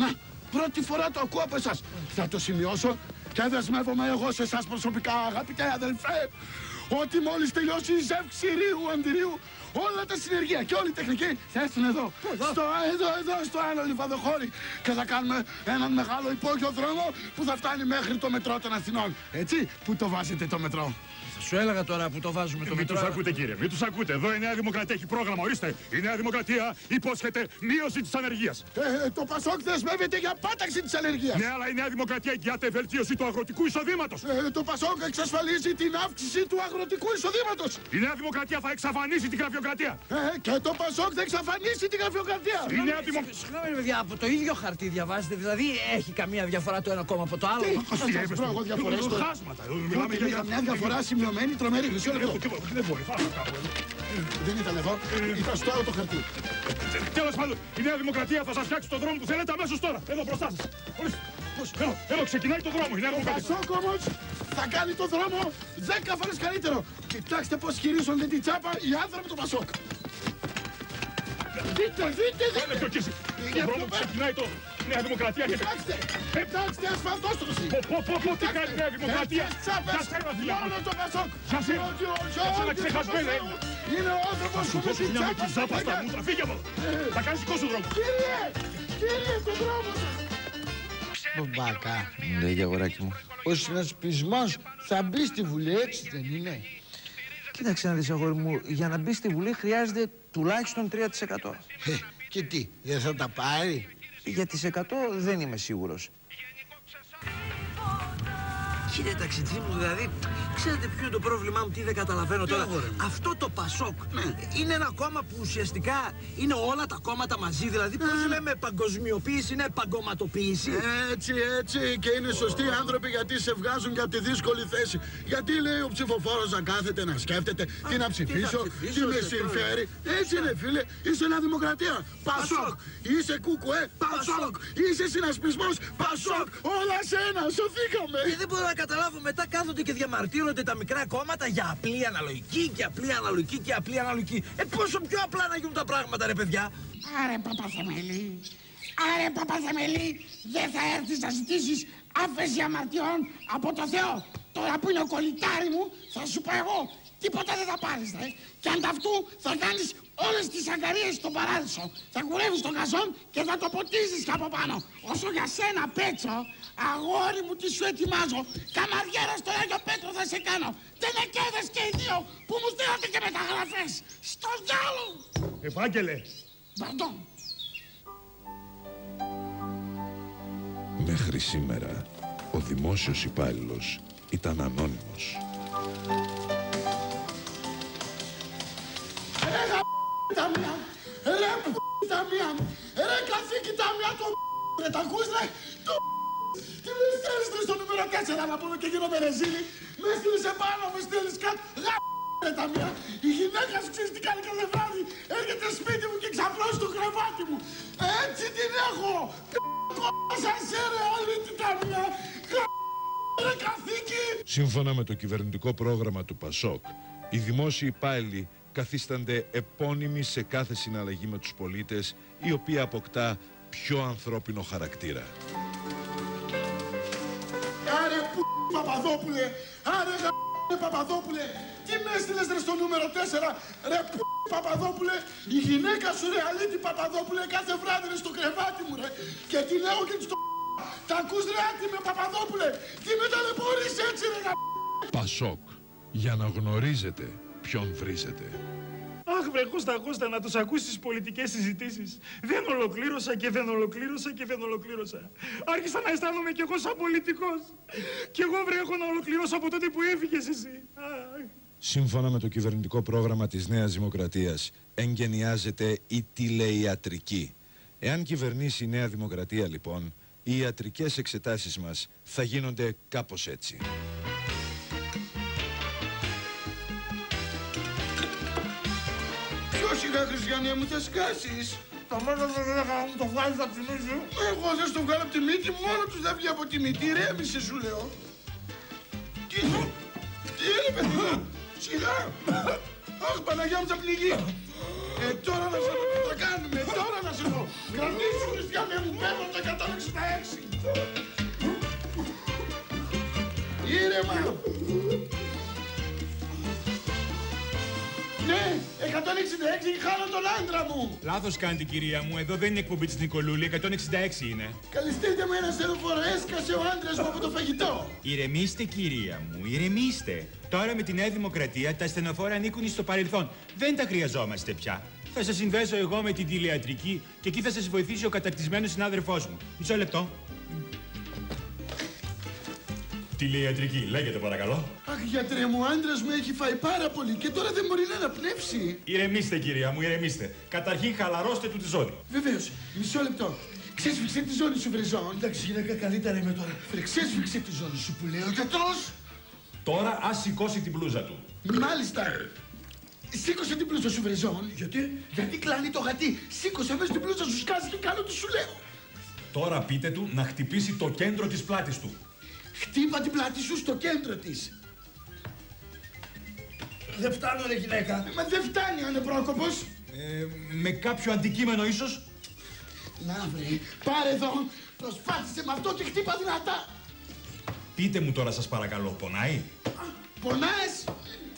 να, πρώτη φορά το ακούω από εσάς. Θα το σημειώσω και δεσμεύομαι εγώ σε εσάς προσωπικά, αγαπητέ αδελφέ, ότι μόλις τελειώσει η ζεύξη ρίου αντιρίου, όλα τα συνεργεία και όλη η τεχνική θα έρθουν εδώ. Στο, εδώ, εδώ, στο άλλο λιβαδοχώρι. Και θα κάνουμε έναν μεγάλο υπόγειο δρόμο που θα φτάνει μέχρι το μετρό των Αθηνών. Έτσι, που το βάζετε το μετρό; Θα σου έλεγα τώρα που το βάζουμε το Μην τους μετρό. ακούτε, κύριε, μην τους ακούτε. Εδώ η Νέα Δημοκρατία έχει πρόγραμμα. Ορίστε, η Νέα Δημοκρατία υπόσχεται μείωση της ανεργίας. Ε, το Πασόκ δεσμεύεται για πάταξη της αλλεργίας. Ναι, αλλά η Νέα Δημοκρατία εγγυάται βελτίωση του αγροτικού εισοδήματος. Ε, το Πασόκ εξασφαλίζει την αύξηση του αγροτικού εισοδήματος. Η Νέα Δημοκρατία θα εξαφανίσει την γραφειοκρατία. Ε, και το Πασόκ θα εξαφανίσει την γραφειοκρατία. Η Νέα Δημοκρατία. Συγγνώμη, ρε παιδιά, από το ίδιο χαρτί διαβάζετε, δηλαδή έχει καμία διαφορά το ένα κόμμα από το άλλο. Τι, θα σας βρω εγώ διαφορές τώρα. Χάσματα. εδώ Μιλάμε για Είχα μια διαφορά σημειωμένη, τρομερή. Μισό λεπτό. Δεν μπορεί, φάμε κάπου εδώ. Δεν ήταν εδώ, ήταν στο άλλο το χαρτί. Τέλος πάντων, η Νέα Δημοκρατία θα σας φτιάξει τον δρόμο που θέλετε αμέσως τώρα. Εδώ μπροστά σας. Ορίστε. Εδώ, εδώ ξεκινάει το δρόμο. Η Νέα Ο Δημοκρατία. Πασόκ όμως θα κάνει το δρόμο δέκα φορές καλύτερο. Κοιτάξτε πώς χειρίζονται την τσάπα οι άνθρωποι του Πασόκ. Δείτε, δείτε, Δεν δείτε. το κύσει. Για Το δρόμο ποιο που ξεκινάει το η Νέα Δημοκρατία και. Κοιτάξτε, κοιτάξτε ασφαλτόστρωση. Πω, πω, πω, πω, τι κάνει η Νέα Δημοκρατία. Τέτοιες τσάπες, Για σένα, φίλε μου. μόνο το Πασόκ. Για σένα. Διότι ο Για σένα Γιώργης ξεχασμένο Παπαδρέου Είναι ο άνθρωπος Σου που με δώσω την μια με τη τσάπα ζάπα στα στα μούτρα. Φύγε από εδώ. Θα κάνεις δικό σου δρόμο. Κύριε, κύριε, το δρόμο σας. Μπαμπάκα. Λέγε αγοράκι μου. Ο συνασπισμός θα μπει στη Βουλή, έτσι δεν είναι; Κοίταξε να δεις αγόρι μου, για να μπει στη Βουλή χρειάζεται τουλάχιστον 3%. Ε, και τι, δεν θα τα πάρει; Για τις 100 δεν είμαι σίγουρος. Κύριε ταξιτζή μου, δηλαδή, ξέρετε ποιο είναι το πρόβλημά μου, τι δεν καταλαβαίνω τώρα. Αυτό το Πασόκ είναι ένα κόμμα που ουσιαστικά είναι όλα τα κόμματα μαζί. Δηλαδή, πώς λέμε παγκοσμιοποίηση, είναι παγκοματοποίηση. Έτσι, έτσι. Και είναι σωστοί άνθρωποι γιατί σε βγάζουν για τη δύσκολη θέση. Γιατί λέει ο ψηφοφόρος να κάθεται να σκέφτεται τι να ψηφίσω, τι, ψηφίσω, με ρε, συμφέρει. Έτσι είναι, φίλε. Είσαι ένα δημοκρατία. Πασόκ. Είσαι κουκουέ. Πασόκ. Είσαι συνασπισμός. Πασόκ. Όλα σε ένα. Σωθήκαμε. Και δεν μπορώ να καταλάβω, μετά κάθονται και διαμαρτύρονται τα μικρά κόμματα για απλή αναλογική και απλή αναλογική και απλή αναλογική. Ε, πόσο πιο απλά να γίνουν τα πράγματα, ρε παιδιά. Άρε Παπαθεμελή, άρε Παπαθεμελή, δεν θα έρθεις να ζητήσεις άφεση αμαρτιών από το Θεό. Τώρα που είναι ο κολλητάρι μου, θα σου πω εγώ, τίποτα δεν θα πάρεις, ρε. Και ανταυτού θα κάνεις όλες τις αγκαρίες στον παράδεισο. Θα κουρεύεις τον καζόν και θα το ποτίζεις και από πάνω. Όσο για σένα, Πέτσο, αγόρι μου τι σου ετοιμάζω. Καμαριέρας στο Άγιο Πέτρος θα σε κάνω. Τενεκέδες και οι δύο που μου στείλατε και μεταγραφές. Στο διάλο! Ευάγγελε, Παντών. Μέχρι σήμερα ο δημόσιος υπάλληλος ήταν ανώνυμος. Ρε γα... τα μία. Ρε που τα μία. Ρε καθήκη τα μία το Ρε τα ακούς ρε. Το Τι με στέλνεις ρε στο νούμερο 4 να πούμε και γίνομαι ρεζίλη. Με στείλεις επάνω, με στείλεις κάτω. Γα... Ρε τα μία. Η γυναίκα σου ξέρεις τι κάνει κάθε βράδυ. Έρχεται σπίτι μου και ξαπλώσει το κρεβάτι μου. Έτσι την έχω. Κόμμα σε ρε όλη την τα μία. Γα... Ρε καθήκη. Σύμφωνα με το κυβερνητικό πρόγραμμα του ΠΑΣΟΚ, οι δημόσιοι υπάλληλοι καθίστανται επώνυμοι σε κάθε συναλλαγή με τους πολίτες, η οποία αποκτά πιο ανθρώπινο χαρακτήρα. Παπαδόπουλε, άρε γα... Παπαδόπουλε, τι με έστειλες ρε στο νούμερο 4, ρε που Παπαδόπουλε, η γυναίκα σου ρε Αλήτη Παπαδόπουλε κάθε βράδυ είναι στο κρεβάτι μου ρε και τη λέω και της το τα ακούς ρε άτι με Παπαδόπουλε, τι με ταλαιπωρείς έτσι ρε γα... ΠΑΣΟΚ, για να γνωρίζετε ποιον βρίζετε. Αχ, βρε Κώστα, Κώστα, να τους ακούσεις τις πολιτικές συζητήσεις. Δεν ολοκλήρωσα και δεν ολοκλήρωσα και δεν ολοκλήρωσα. Άρχισα να αισθάνομαι κι εγώ σαν πολιτικός. Κι εγώ βρε έχω να ολοκληρώσω από τότε που έφυγες εσύ. Αχ. Σύμφωνα με το κυβερνητικό πρόγραμμα της Νέας Δημοκρατίας, εγκαινιάζεται η τηλεϊατρική. Εάν κυβερνήσει η Νέα Δημοκρατία, λοιπόν, οι ιατρικές εξετάσεις μας θα γίνονται κάπως έτσι. Χριστιανέ μου θα σκάσεις; Το μόνο δεν έκανα να μου το βγάλεις από τη μύτη. Εγώ δεν στο βγάλω από τη μύτη, μόνο τους θα βγει από τη μύτη. Ρέμισε σου λέω. Τι, τι είναι παιδί μου, σιγά. Αχ, Παναγιά μου θα πληγεί. Ε, τώρα να σε δω τι θα κάνουμε, τώρα να σε δω. Κρατήσου Χριστιανέ μου, πέφτω το 166. Ήρεμα. Ναι, 166 χάνω τον άντρα μου. λάθος κάνετε κυρία μου, εδώ δεν είναι εκπομπή της Νικολούλη, 166 είναι. Καλυστείτε με ένα στενοφόρο, έσκασε ο άντρας μου από το φαγητό. Ηρεμήστε κυρία μου, ηρεμήστε. Τώρα με τη Νέα Δημοκρατία τα στενοφόρα ανήκουν στο παρελθόν. Δεν τα χρειαζόμαστε πια. Θα σας συνδέσω εγώ με την τηλεατρική και εκεί θα σας βοηθήσει ο καταρτισμένο συνάδελφός μου. Μισό λεπτό. Τηλεατρική, λέγεται παρακαλώ. Αχ, γιατρέ μου, ο άντρας μου έχει φάει πάρα πολύ και τώρα δεν μπορεί να αναπνεύσει. Ηρεμήστε κυρία μου, ηρεμήστε. Καταρχήν χαλαρώστε του τη ζώνη. Βεβαίως, μισό λεπτό. Ξέσφιξε τη ζώνη σου, Βρεζόν. Εντάξει, γυναίκα, καλύτερα είμαι τώρα. Βρε, ξέσφιξε τη ζώνη σου που λέει ο γιατρός. Τώρα ας σηκώσει την μπλούζα του. Μάλιστα. Σήκωσε την μπλούζα σου, Βρεζόν. Γιατί; Γιατί κλάνει το γατί. Σήκωσε μέσα την μπλούζα σου, σκάζει και κάνω τι σου λέω. Τώρα πείτε του να χτυπήσει το κέντρο της πλάτης του. Χτύπα την πλάτη σου στο κέντρο της. Δεν φτάνω, ρε γυναίκα. Μα δεν φτάνει ο ανεπρόκοπος. Ε, με κάποιο αντικείμενο ίσως; Να βρε, πάρε εδώ. Προσπάθησε με αυτό και χτύπα δυνατά. Πείτε μου τώρα σας παρακαλώ, πονάει; Πονάς.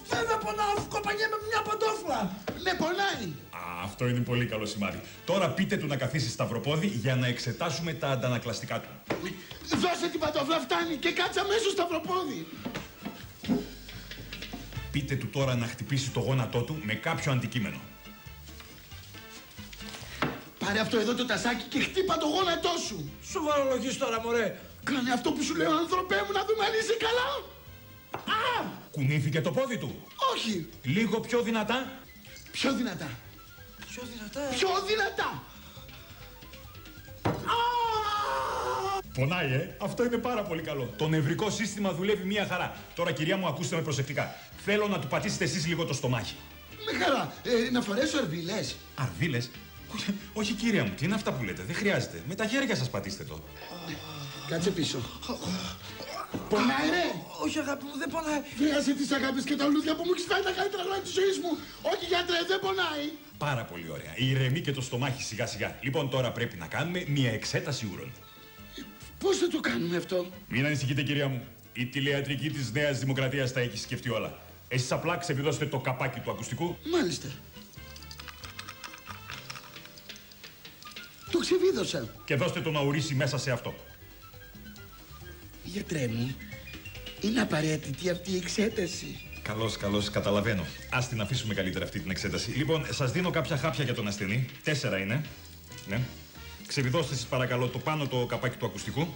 Βέβαια πονάω αφού κοπανιέμαι με μια παντόφλα. Ναι, πονάει. Α, αυτό είναι πολύ καλό σημάδι. Τώρα πείτε του να καθίσει σταυροπόδι για να εξετάσουμε τα αντανακλαστικά του. Δώσε την παντόφλα, φτάνει και κάτσε αμέσως σταυροπόδι. Πείτε του τώρα να χτυπήσει το γόνατό του με κάποιο αντικείμενο. Πάρε αυτό εδώ το τασάκι και χτύπα το γόνατό σου. Σοβαρολογείς τώρα, μωρέ. Κάνε αυτό που σου λέω, ανθρωπέ μου, να δούμε αν είσαι καλά. Α! Κουνήθηκε το πόδι του. Όχι. Λίγο πιο δυνατά. Πιο δυνατά. Πιο δυνατά. Πιο δυνατά. Πονάει, ε. Αυτό είναι πάρα πολύ καλό. Το νευρικό σύστημα δουλεύει μία χαρά. Τώρα, κυρία μου, ακούστε με προσεκτικά. Θέλω να του πατήσετε εσείς λίγο το στομάχι. Με χαρά. Ε, να φορέσω ερβιλές. Αρδίλες. Όχι, κυρία μου, τι είναι αυτά που λέτε; Δεν χρειάζεται. Με τα χέρια σας πατήστε το. Κάτσε πίσω. Πονάει, ρε. Όχι, αγάπη μου, δεν πονάει. Βγάζει τις αγάπης και τα λουλούδια που μου έχεις φάει τα καλύτερα χρόνια της ζωής μου. Όχι, γιατρέ, δεν πονάει. Πάρα πολύ ωραία. Ηρεμή και το στομάχι σιγά σιγά. Λοιπόν, τώρα πρέπει να κάνουμε μία εξέταση ούρων. Πώς θα το κάνουμε αυτό; Μην ανησυχείτε, κυρία μου. Η τηλεατρική της Νέας Δημοκρατίας τα έχει σκεφτεί όλα. Εσείς απλά ξεβιδώσετε το καπάκι του ακουστικού. Μάλιστα. Το ξεβίδωσα. Και δώστε το να ορίσει μέσα σε αυτό. Γιατρέ μου, είναι απαραίτητη αυτή η εξέταση. Καλώς, καλώς, καταλαβαίνω. Α την αφήσουμε καλύτερα αυτή την εξέταση. Λοιπόν, σας δίνω κάποια χάπια για τον ασθενή. Τέσσερα είναι. Ναι. Ξεβιδώστε εσείς παρακαλώ το πάνω το καπάκι του ακουστικού.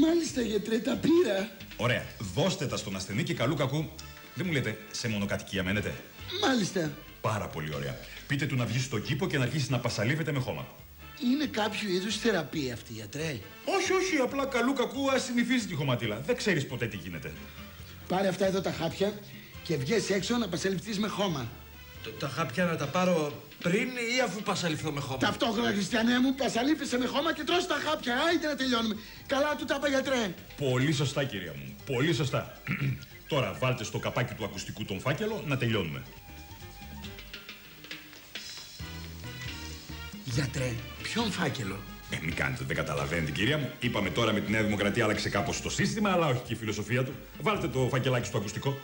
Μάλιστα, γιατρέ, τα πήρα. Ωραία. Δώστε τα στον ασθενή και καλού κακού. Δεν μου λέτε σε μονοκατοικία μένετε. Μάλιστα. Πάρα πολύ ωραία. Πείτε του να βγει στον κήπο και να αρχίσει να πασαλίβεται με χώμα. Είναι κάποιο είδους θεραπεία αυτή, γιατρέ. Όχι, όχι, απλά καλού κακού ασυνηθίζει τη χωματίλα. Δεν ξέρεις ποτέ τι γίνεται. Πάρε αυτά εδώ τα χάπια και βγες έξω να πασαλιφθείς με χώμα. Т- Τα χάπια να τα πάρω πριν ή αφού πασαλιφθώ με χώμα; Ταυτόχρονα, Χριστιανέ μου, πασαλίφθησε με χώμα και τρως τα χάπια. Άιντε να τελειώνουμε. Καλά του τα είπα, γιατρέ. Πολύ σωστά, κυρία μου. Πολύ σωστά. Τώρα βάλτε στο καπάκι του ακουστικού τον φάκελο να τελειώνουμε. Γιατρέ, ποιον φάκελο; Ε, μην κάνετε, δεν καταλαβαίνετε, κυρία μου. Είπαμε τώρα με τη Νέα Δημοκρατία άλλαξε κάπως το σύστημα, αλλά όχι και η φιλοσοφία του. Βάλτε το φακελάκι στο ακουστικό.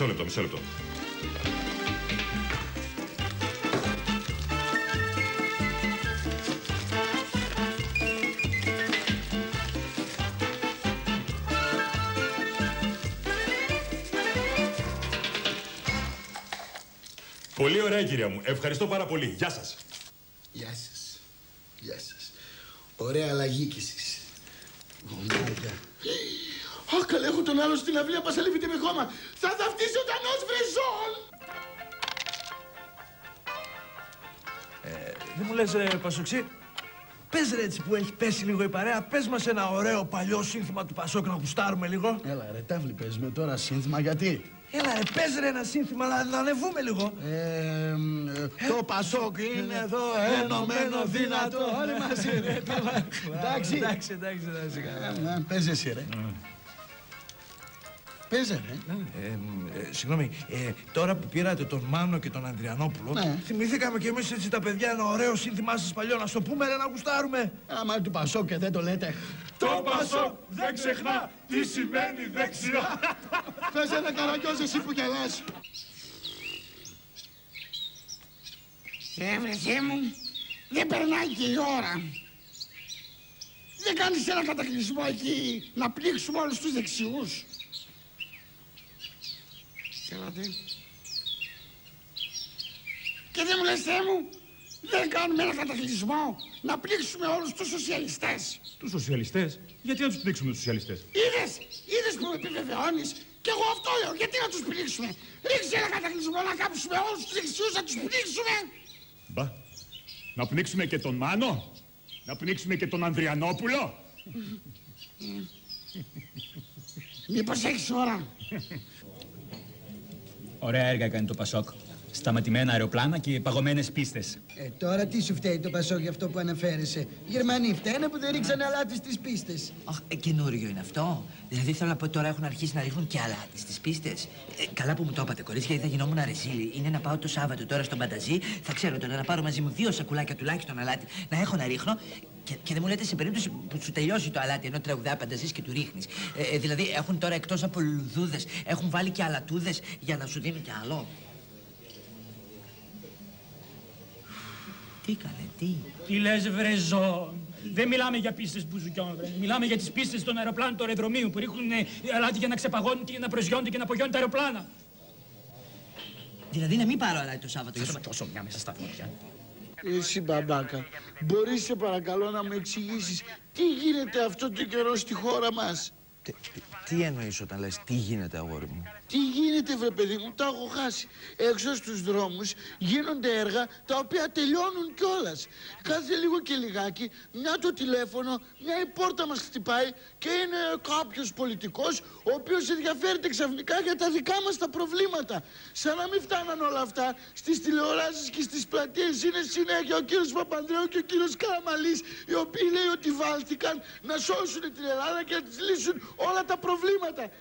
Μισό λεπτό, μισό λεπτό. Πολύ ωραία, κυρία μου. Ευχαριστώ πάρα πολύ. Γεια σας. Γεια σας. Γεια σας. Ωραία αλλαγή κι εσείς. Γομάρια. Ω, καλά, έχω τον άλλο στην αυλή, πασαλίβεται με χώμα. Θα δαυτεί ζωντανός βρεζόν. Δεν μου λες ρε Πασοξή, πες ρε έτσι που έχει πέσει λίγο η παρέα, πες μας ένα ωραίο παλιό σύνθημα του Πασόκ να γουστάρουμε λίγο. Έλα ρε, τα βλέπεις με τώρα σύνθημα γιατί; Έλα ρε, πες ρε ένα σύνθημα να, να ανεβούμε λίγο. Ε, μ, ε, το Πασόκ είναι εδώ ενωμένο δυνατό. Όλοι μαζί ρε. Εντάξει. Εντάξει, εντάξει, εντάξει. καλά. Ε, ε, Παίζε εσύ ρε. Παίζε ρε. Ε, ε, συγγνώμη, ε, τώρα που πήρατε τον Μάνο και τον Ανδριανόπουλο, Ναι. θυμηθήκαμε κι εμείς έτσι τα παιδιά ένα ωραίο σύνθημά σας παλιό, να στο πούμε ρε να γουστάρουμε. Άμα είναι του Πασόκ και δεν το λέτε. Το Πασόκ δεν ξεχνά τι σημαίνει δεξιά. Πες ένα καραγκιόζ εσύ που γελάς. Ε, βρε Θεέ μου, δεν περνάει και η ώρα. Δεν κάνεις ένα κατακλυσμό εκεί να πλήξουμε όλους τους δεξιούς. Έλατε. Και δεν μου λες Θεέ μου, Δεν κάνουμε ένα κατακλυσμό να πλήξουμε όλους τους σοσιαλιστές. Τους σοσιαλιστές; Γιατί να τους πνίξουμε τους σοσιαλιστές; Είδες, είδες που με επιβεβαιώνεις; Και εγώ αυτό λέω, γιατί να τους πνίξουμε. Ρίξε ένα κατακλυσμό να κάψουμε όλους τους δεξιούς, να τους πνίξουμε. Μπα. Να πνίξουμε και τον Μάνο. Να πνίξουμε και τον Ανδριανόπουλο. Μήπως έχεις ώρα; Ωραία έργα έκανε το Πασόκ. Σταματημένα αεροπλάνα και παγωμένες πίστες. Ε, τώρα τι σου φταίει το Πασόκ για αυτό που αναφέρεσαι; Οι Γερμανοί φταίνε που δεν ρίξανε αλάτι στις πίστες. Αχ, ε, καινούριο είναι αυτό. Δηλαδή θέλω να πω τώρα έχουν αρχίσει να ρίχνουν και αλάτι στις πίστες. Ε, καλά που μου το είπατε, κορίτσια, γιατί θα γινόμουν αρεσίλη. Είναι να πάω το Σάββατο τώρα στον Πανταζή. Θα ξέρω τώρα να πάρω μαζί μου δύο σακουλάκια τουλάχιστον αλάτι να έχω να ρίχνω. Και, και δεν μου λέτε σε περίπτωση που σου τελειώσει το αλάτι ενώ τραγουδά πανταζή και του ρίχνεις. Ε, ε, δηλαδή έχουν τώρα εκτός από λουδούδε, έχουν βάλει και αλατούδες για να σου δίνουν κι άλλο; Τι καλέ, τι; Τι λες, βρε ζώο; Δεν μιλάμε για πίστες μπουζουκιών, βρε. Μιλάμε για τις πίστες των αεροπλάνων του αεροδρομίου που ρίχνουν ε, αλάτι για να ξεπαγώνουν και να προσγειώνονται και να απογειώνουν τα αεροπλάνα. Δηλαδή να μην πάρω αλάτι το Σάββατο. Θα για σου το... δώσω μια μέσα στα φωτιά. Εσύ μπαμπάκα, μπορείς σε παρακαλώ να μου εξηγήσεις τι γίνεται αυτό το καιρό στη χώρα μας; Τι, τι, τι εννοείς όταν λες τι γίνεται αγόρι μου. Τι γίνεται βρε παιδί μου, τα έχω χάσει. Έξω στους δρόμους γίνονται έργα τα οποία τελειώνουν κιόλας. Κάθε λίγο και λιγάκι, μια το τηλέφωνο, μια η πόρτα μας χτυπάει και είναι κάποιος πολιτικός ο οποίος ενδιαφέρεται ξαφνικά για τα δικά μας τα προβλήματα. Σαν να μην φτάναν όλα αυτά στις τηλεοράσεις και στις πλατείες είναι συνέχεια ο κύριος Παπανδρέου και ο κύριος Καραμαλής οι οποίοι λέει ότι βάλθηκαν να σώσουν την Ελλάδα και να της λύσουν όλα τα προβλήματα.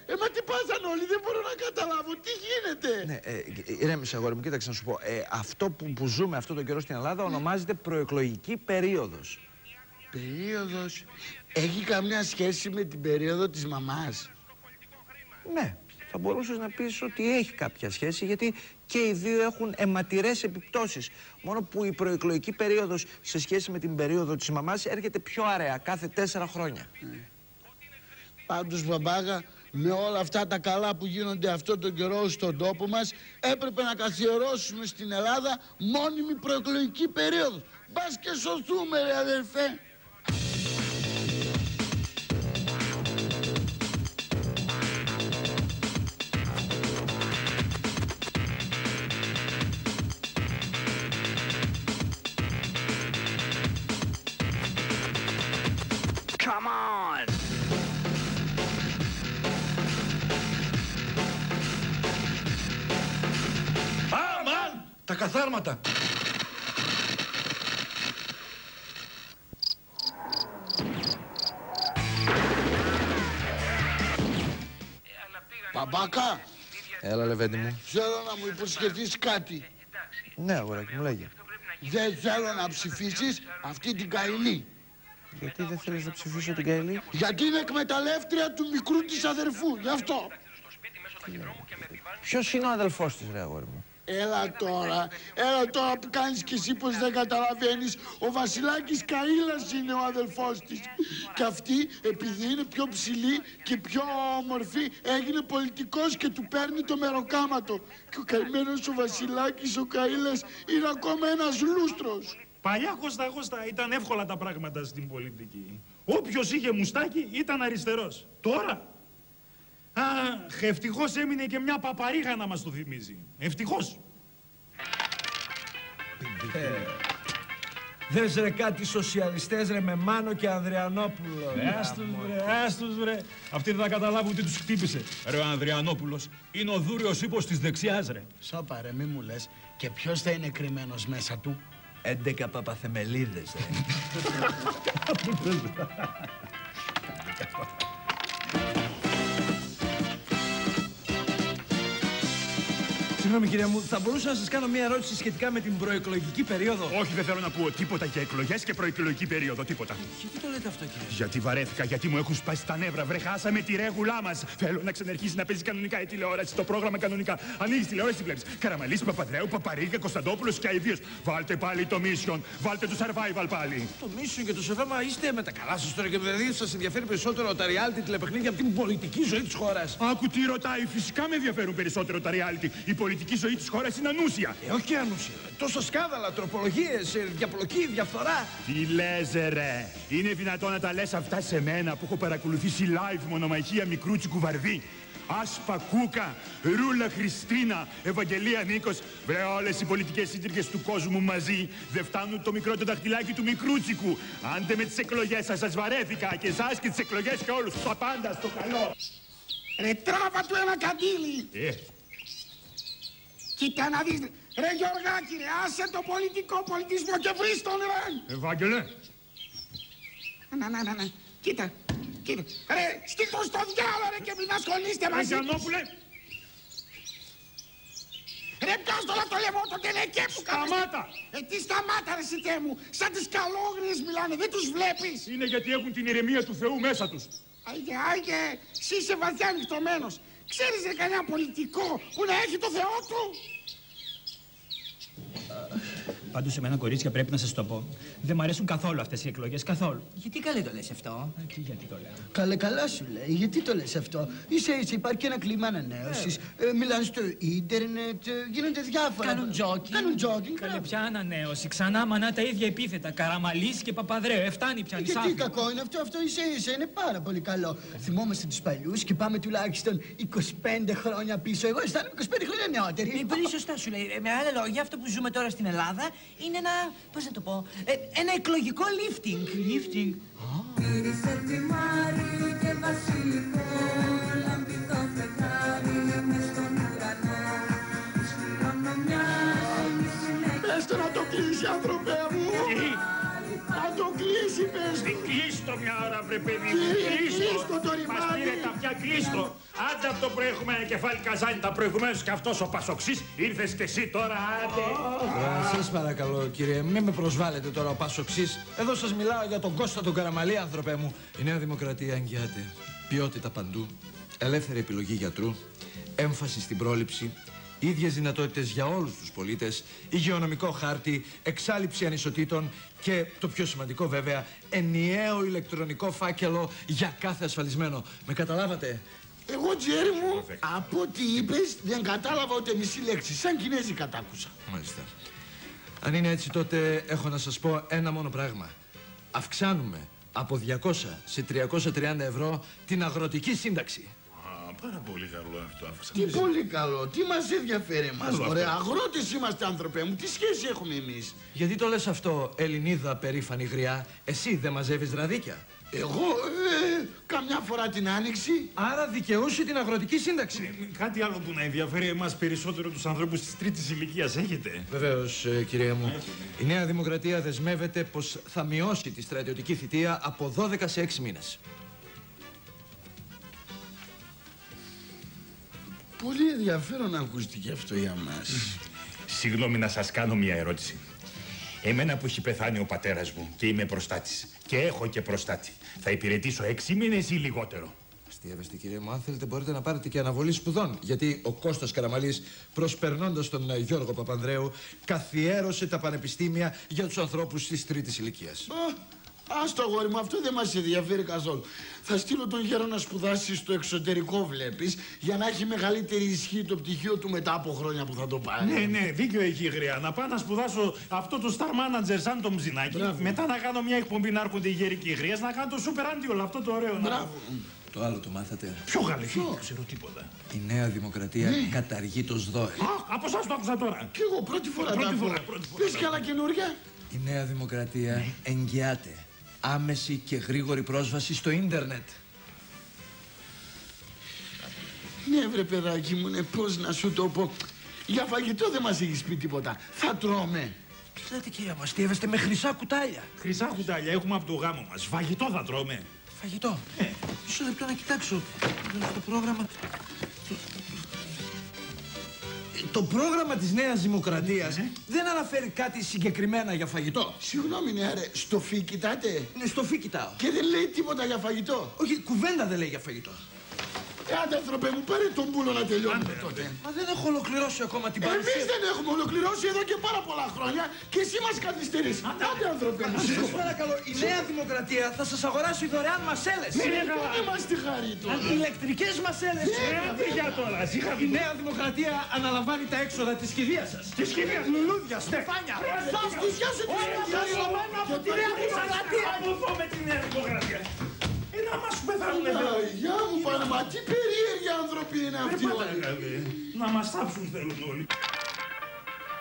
Ε, μα τι πάθαν όλοι, δεν μπορώ να καταλάβω. Τι γίνεται; Ναι, ε, ηρέμησε αγόρι μου, κοίταξε να σου πω. Ε, αυτό που, που ζούμε αυτό τον καιρό στην Ελλάδα ονομάζεται προεκλογική περίοδος. Περίοδος. Έχει καμιά σχέση με την περίοδο της μαμάς; Ναι, θα μπορούσες να πεις ότι έχει κάποια σχέση γιατί και οι δύο έχουν αιματηρές επιπτώσεις. Μόνο που η προεκλογική περίοδος σε σχέση με την περίοδο της μαμάς έρχεται πιο αραιά κάθε τέσσερα χρόνια. Πάντως μπαμπάγα, με όλα αυτά τα καλά που γίνονται αυτό τον καιρό στον τόπο μας, έπρεπε να καθιερώσουμε στην Ελλάδα μόνιμη προεκλογική περίοδος. Μπας και σωθούμε ρε αδερφέ. Έλα Λεβέντη μου. θέλω να μου υποσχεθείς κάτι. Ναι αγοράκι μου λέγε. Δεν θέλω να ψηφίσεις αυτή την καηλή. Γιατί δεν θέλεις να ψηφίσω την Καηλή. Γιατί είναι εκμεταλλεύτρια του μικρού της αδερφού, γι' αυτό. Ποιος είναι ο αδελφός της ρε αγόρι μου; Έλα τώρα, έλα τώρα που κάνεις και εσύ πως δεν καταλαβαίνεις. Ο Βασιλάκης Καΐλας είναι ο αδελφός της. Και αυτή, επειδή είναι πιο ψηλή και πιο όμορφη, έγινε πολιτικός και του παίρνει το μεροκάματο. Και ο καημένος ο Βασιλάκης, ο Καΐλας, είναι ακόμα ένας λούστρος. Παλιά Κώστα Κώστα ήταν εύκολα τα πράγματα στην πολιτική. Όποιος είχε μουστάκι ήταν αριστερός. Τώρα, αχ, ευτυχώς έμεινε και μια παπαρίγα να μας το θυμίζει. Ευτυχώς. Δες ρε κάτι σοσιαλιστές ρε με Μάνο και Ανδριανόπουλο. Ρε, άστος βρε, άστος βρε. Αυτοί δεν θα καταλάβουν τι τους χτύπησε. Ρε ο Ανδριανόπουλος είναι ο δούριος ύπος της δεξιάς ρε. Σώπα ρε, μη μου λες. Και ποιος θα είναι κρυμμένος μέσα του; 11 παπαθεμελίδες ρε. Συγγνώμη κυρία μου, θα μπορούσα να σας κάνω μια ερώτηση σχετικά με την προεκλογική περίοδο; Όχι, δεν θέλω να πω τίποτα για εκλογές και προεκλογική περίοδο, τίποτα. Γιατί το λέτε αυτό κύριε; Γιατί βαρέθηκα, γιατί μου έχουν σπάσει τα νεύρα. Βρε, χάσαμε τη ρέγουλά μας. Θέλω να ξαναρχίσει να παίζει κανονικά η τηλεόραση, το πρόγραμμα κανονικά. Ανοίγεις τηλεόραση, τι βλέπεις. Καραμαλής, Παπαδρέου, Παπαρίγα, Κωνσταντόπουλος και αηδίο. Βάλτε πάλι το Mission, βάλτε το survival πάλι. Το Mission και το Σεβάμα είστε με τα καλά σας τώρα και δηλαδή σας ενδιαφέρει περισσότερο τα reality τηλεπαιχνίδια από την πολιτική ζωή της χώρας. Άκου τι ρωτάει, φυσικά με ενδιαφέρουν περισσότερο τα reality. Η πολιτική πολιτική ζωή της χώρας είναι ανούσια. Ε, όχι ανούσια. Τόσο σκάνδαλα, τροπολογίες, διαπλοκή, διαφθορά. Τι λες, ρε; Είναι δυνατόν να τα λες αυτά σε μένα που έχω παρακολουθήσει live μονομαχία μικρού τσικουβαρδί. Άσπα Κούκα, Ρούλα Χριστίνα, Ευαγγελία Νίκος. Βρε όλες οι πολιτικές σύντρικες του κόσμου μαζί δεν φτάνουν το μικρό το δαχτυλάκι του μικρούτσικου. Άντε με τις εκλογές σας, σας βαρέθηκα και εσάς και τις εκλογές και όλους. Τα πάντα στο καλό. Ρε τράβα του ένα καντήλι. Ε, Κοίτα να δεις. Ρε Γιωργάκη ρε, άσε το πολιτικό πολιτισμό και βρεις τον ρε. Ευάγγελε. Να, να, να, να. Κοίτα, κοίτα. Ρε, στείλ' στο διάλο ρε και μην ασχολείστε μαζί. Γιαννόπουλε. Ρε πιάσ' τώρα το λαιμό το τελεκέ που κάνεις. Σταμάτα. Ε, τι σταμάτα ρε σιτέ μου. Σαν τις καλόγριες μιλάνε, δεν τους βλέπεις. Είναι γιατί έχουν την ηρεμία του Θεού μέσα τους. Άγιε, άγιε, εσύ είσαι βαθιά νυχτωμένος. Ξέρεις ρε κανένα πολιτικό που να έχει το Θεό του; Πάντως εμένα κορίτσια πρέπει να σας το πω. Δεν μου αρέσουν καθόλου αυτές οι εκλογές, καθόλου. Γιατί καλέ το λες αυτό; Ε, τι γιατί το λέω; Καλέ καλά σου λέει. Γιατί το λες αυτό; Ίσα ίσα υπάρχει ένα κλίμα ανανέωσης. Ε, μιλάνε στο ίντερνετ, ε, γίνονται διάφορα. Κάνουν jogging. Κάνουν jogging. Καλέ πια ανανέωση. Ξανά μανά τα ίδια επίθετα. Καραμαλής και Παπαδρέου. Εφτάνει πια Γιατί νησάφι. κακό είναι αυτό, αυτό ίσα ίσα είναι πάρα πολύ καλό. Θυμόμαστε τους παλιούς και πάμε τουλάχιστον 25 χρόνια πίσω. Εγώ αισθάνομαι 25 χρόνια νεότερη. Ε, πολύ σωστά σου λέει. Ε, με άλλα λόγια, αυτό που ζούμε τώρα στην Ελλάδα είναι ένα. Πώς να το πω. ε, ένα εκλογικό lifting. Lifting. Γύρισε τιμάρι και βασιλικό λάμπει το φεγγάρι μες στον ουρανό της κληρονομιάς Πες το να το κλείσει, άνθρωπε μου. Να το κλείσει, πες του. Κλείστο μια ώρα, βρε παιδί μου. Κύριε, Κλείστο. κλείστο το Μας ρημάδι. πήρε τα πια κλείστο. Άντε από το προηγούμενο κεφάλι καζάνι τα προηγουμένως και αυτός ο Πασοξής. Ήρθες και εσύ τώρα, άντε. Σας παρακαλώ, κύριε, μην με προσβάλλετε τώρα ο Πασοξής. Εδώ σας μιλάω για τον Κώστα τον Καραμαλή, άνθρωπέ μου. Η Νέα Δημοκρατία εγγυάται ποιότητα παντού, ελεύθερη επιλογή γιατρού, έμφαση στην πρόληψη, ίδιες δυνατότητες για όλους τους πολίτες, υγειονομικό χάρτη, εξάλληψη ανισοτήτων και το πιο σημαντικό βέβαια, ενιαίο ηλεκτρονικό φάκελο για κάθε ασφαλισμένο. Με καταλάβατε; Εγώ, Τζέρι μου, από ό,τι είπες, δεν κατάλαβα ούτε μισή λέξη. Σαν Κινέζοι κατάκουσα. Μάλιστα. Αν είναι έτσι τότε έχω να σας πω ένα μόνο πράγμα. Αυξάνουμε από 200 σε 330 ευρώ την αγροτική σύνταξη. Α, πάρα πολύ καλό αυτό. άφησα. Τι πολύ καλό. Τι μας ενδιαφέρει εμάς, Άλλο αυτό. ωραία. Αγρότες είμαστε, άνθρωπε μου. Τι σχέση έχουμε εμείς; Γιατί το λες αυτό, Ελληνίδα περήφανη γριά, εσύ δεν μαζεύεις ραδίκια; Εγώ, ε, καμιά φορά την άνοιξη. Άρα δικαιούσε την αγροτική σύνταξη. Κάτι άλλο που να ενδιαφέρει εμάς περισσότερο τους ανθρώπους της τρίτης ηλικίας έχετε; Βεβαίως, ε, κυρία μου. Η Νέα Δημοκρατία δεσμεύεται πως θα μειώσει τη στρατιωτική θητεία από 12 σε 6 μήνες. Πολύ ενδιαφέρον ακούστηκε αυτό για μας. Συγγνώμη να σας κάνω μια ερώτηση. Εμένα που έχει πεθάνει ο πατέρας μου και είμαι προστάτης και έχω και προστάτη, θα υπηρετήσω έξι μήνες ή λιγότερο; Αστείευεστε κύριε μου, αν θέλετε μπορείτε να πάρετε και αναβολή σπουδών. Γιατί ο Κώστας Καραμαλής, προσπερνώντας τον ε, Γιώργο Παπανδρέου, καθιέρωσε τα πανεπιστήμια για τους ανθρώπους της τρίτης ηλικίας. Ας το αγόρι μου, αυτό δεν μας ενδιαφέρει καθόλου. Θα στείλω τον γέρο να σπουδάσει στο εξωτερικό, βλέπεις, για να έχει μεγαλύτερη ισχύ το πτυχίο του μετά από χρόνια που θα το πάρει. Ναι, ναι, δίκιο έχει η γριά. Να πάω να σπουδάσω αυτό το Star Manager σαν το Μζινάκι. Μετά να κάνω μια εκπομπή να έρχονται οι γερικοί γρίες, να κάνω το Super Anti αυτό το ωραίο. να- Μπράβο. Το άλλο το μάθατε. Ποιο γαλифί, δεν ξέρω τίποτα. Η Νέα Δημοκρατία καταργεί το ΣΔΟΕ. Α, από εσάς το άκουσα τώρα. Κι εγώ πρώτη φορά Πρώτη τα φορά, ακούω. πρώτη φορά. Πες κι άλλα καινούργια. Η Νέα Δημοκρατία εγγυάται άμεση και γρήγορη πρόσβαση στο ίντερνετ. Ναι, βρε παιδάκι μου, ναι, πώς να σου το πω. Για φαγητό δεν μας έχεις πει τίποτα. Θα τρώμε. Τι λέτε κύριε μου, αστείευεστε με χρυσά κουτάλια. Χρυσά κουτάλια έχουμε από το γάμο μας. Φαγητό θα τρώμε. Φαγητό. Μισό λεπτό να κοιτάξω. Στο πρόγραμμα... Το πρόγραμμα της Νέας Δημοκρατίας δεν αναφέρει κάτι συγκεκριμένα για φαγητό. Συγγνώμη, ναι, ρε, στο φι κοιτάτε; Ναι, στο φι κοιτάω. Και δεν λέει τίποτα για φαγητό; Όχι, κουβέντα δεν λέει για φαγητό. Ε, άντε, άνθρωπε μου, πάρε τον μπούλο να τελειώνουμε τότε. Μα δεν έχω ολοκληρώσει ακόμα την Εμείς παρουσία. δεν έχουμε ολοκληρώσει εδώ και πάρα πολλά χρόνια και εσύ μας καθυστερείς. Άντε, άνθρωπε μου. Σας παρακαλώ, η Νέα Δημοκρατία θα σας αγοράσει δωρεάν μασέλες. Ναι, ρε, δεν μας τη χαρεί τώρα. Ηλεκτρικές μασέλες. Ε, για τώρα, σιγά Η Νέα Δημοκρατία αναλαμβάνει τα έξοδα της κηδείας σας. Της σκηνία, λουλούδια, στεφάνια. Θα στοιχιάσω τη Χαριλαμμένο από τη Νέα Δημοκρατία. Από με τη Νέα Δημοκρατία. Ε, να μας πεθάνουμε εδώ. Γεια μου πάνε, μα τι περίεργοι άνθρωποι είναι αυτοί όλοι. Να μας θάψουν θέλουν όλοι.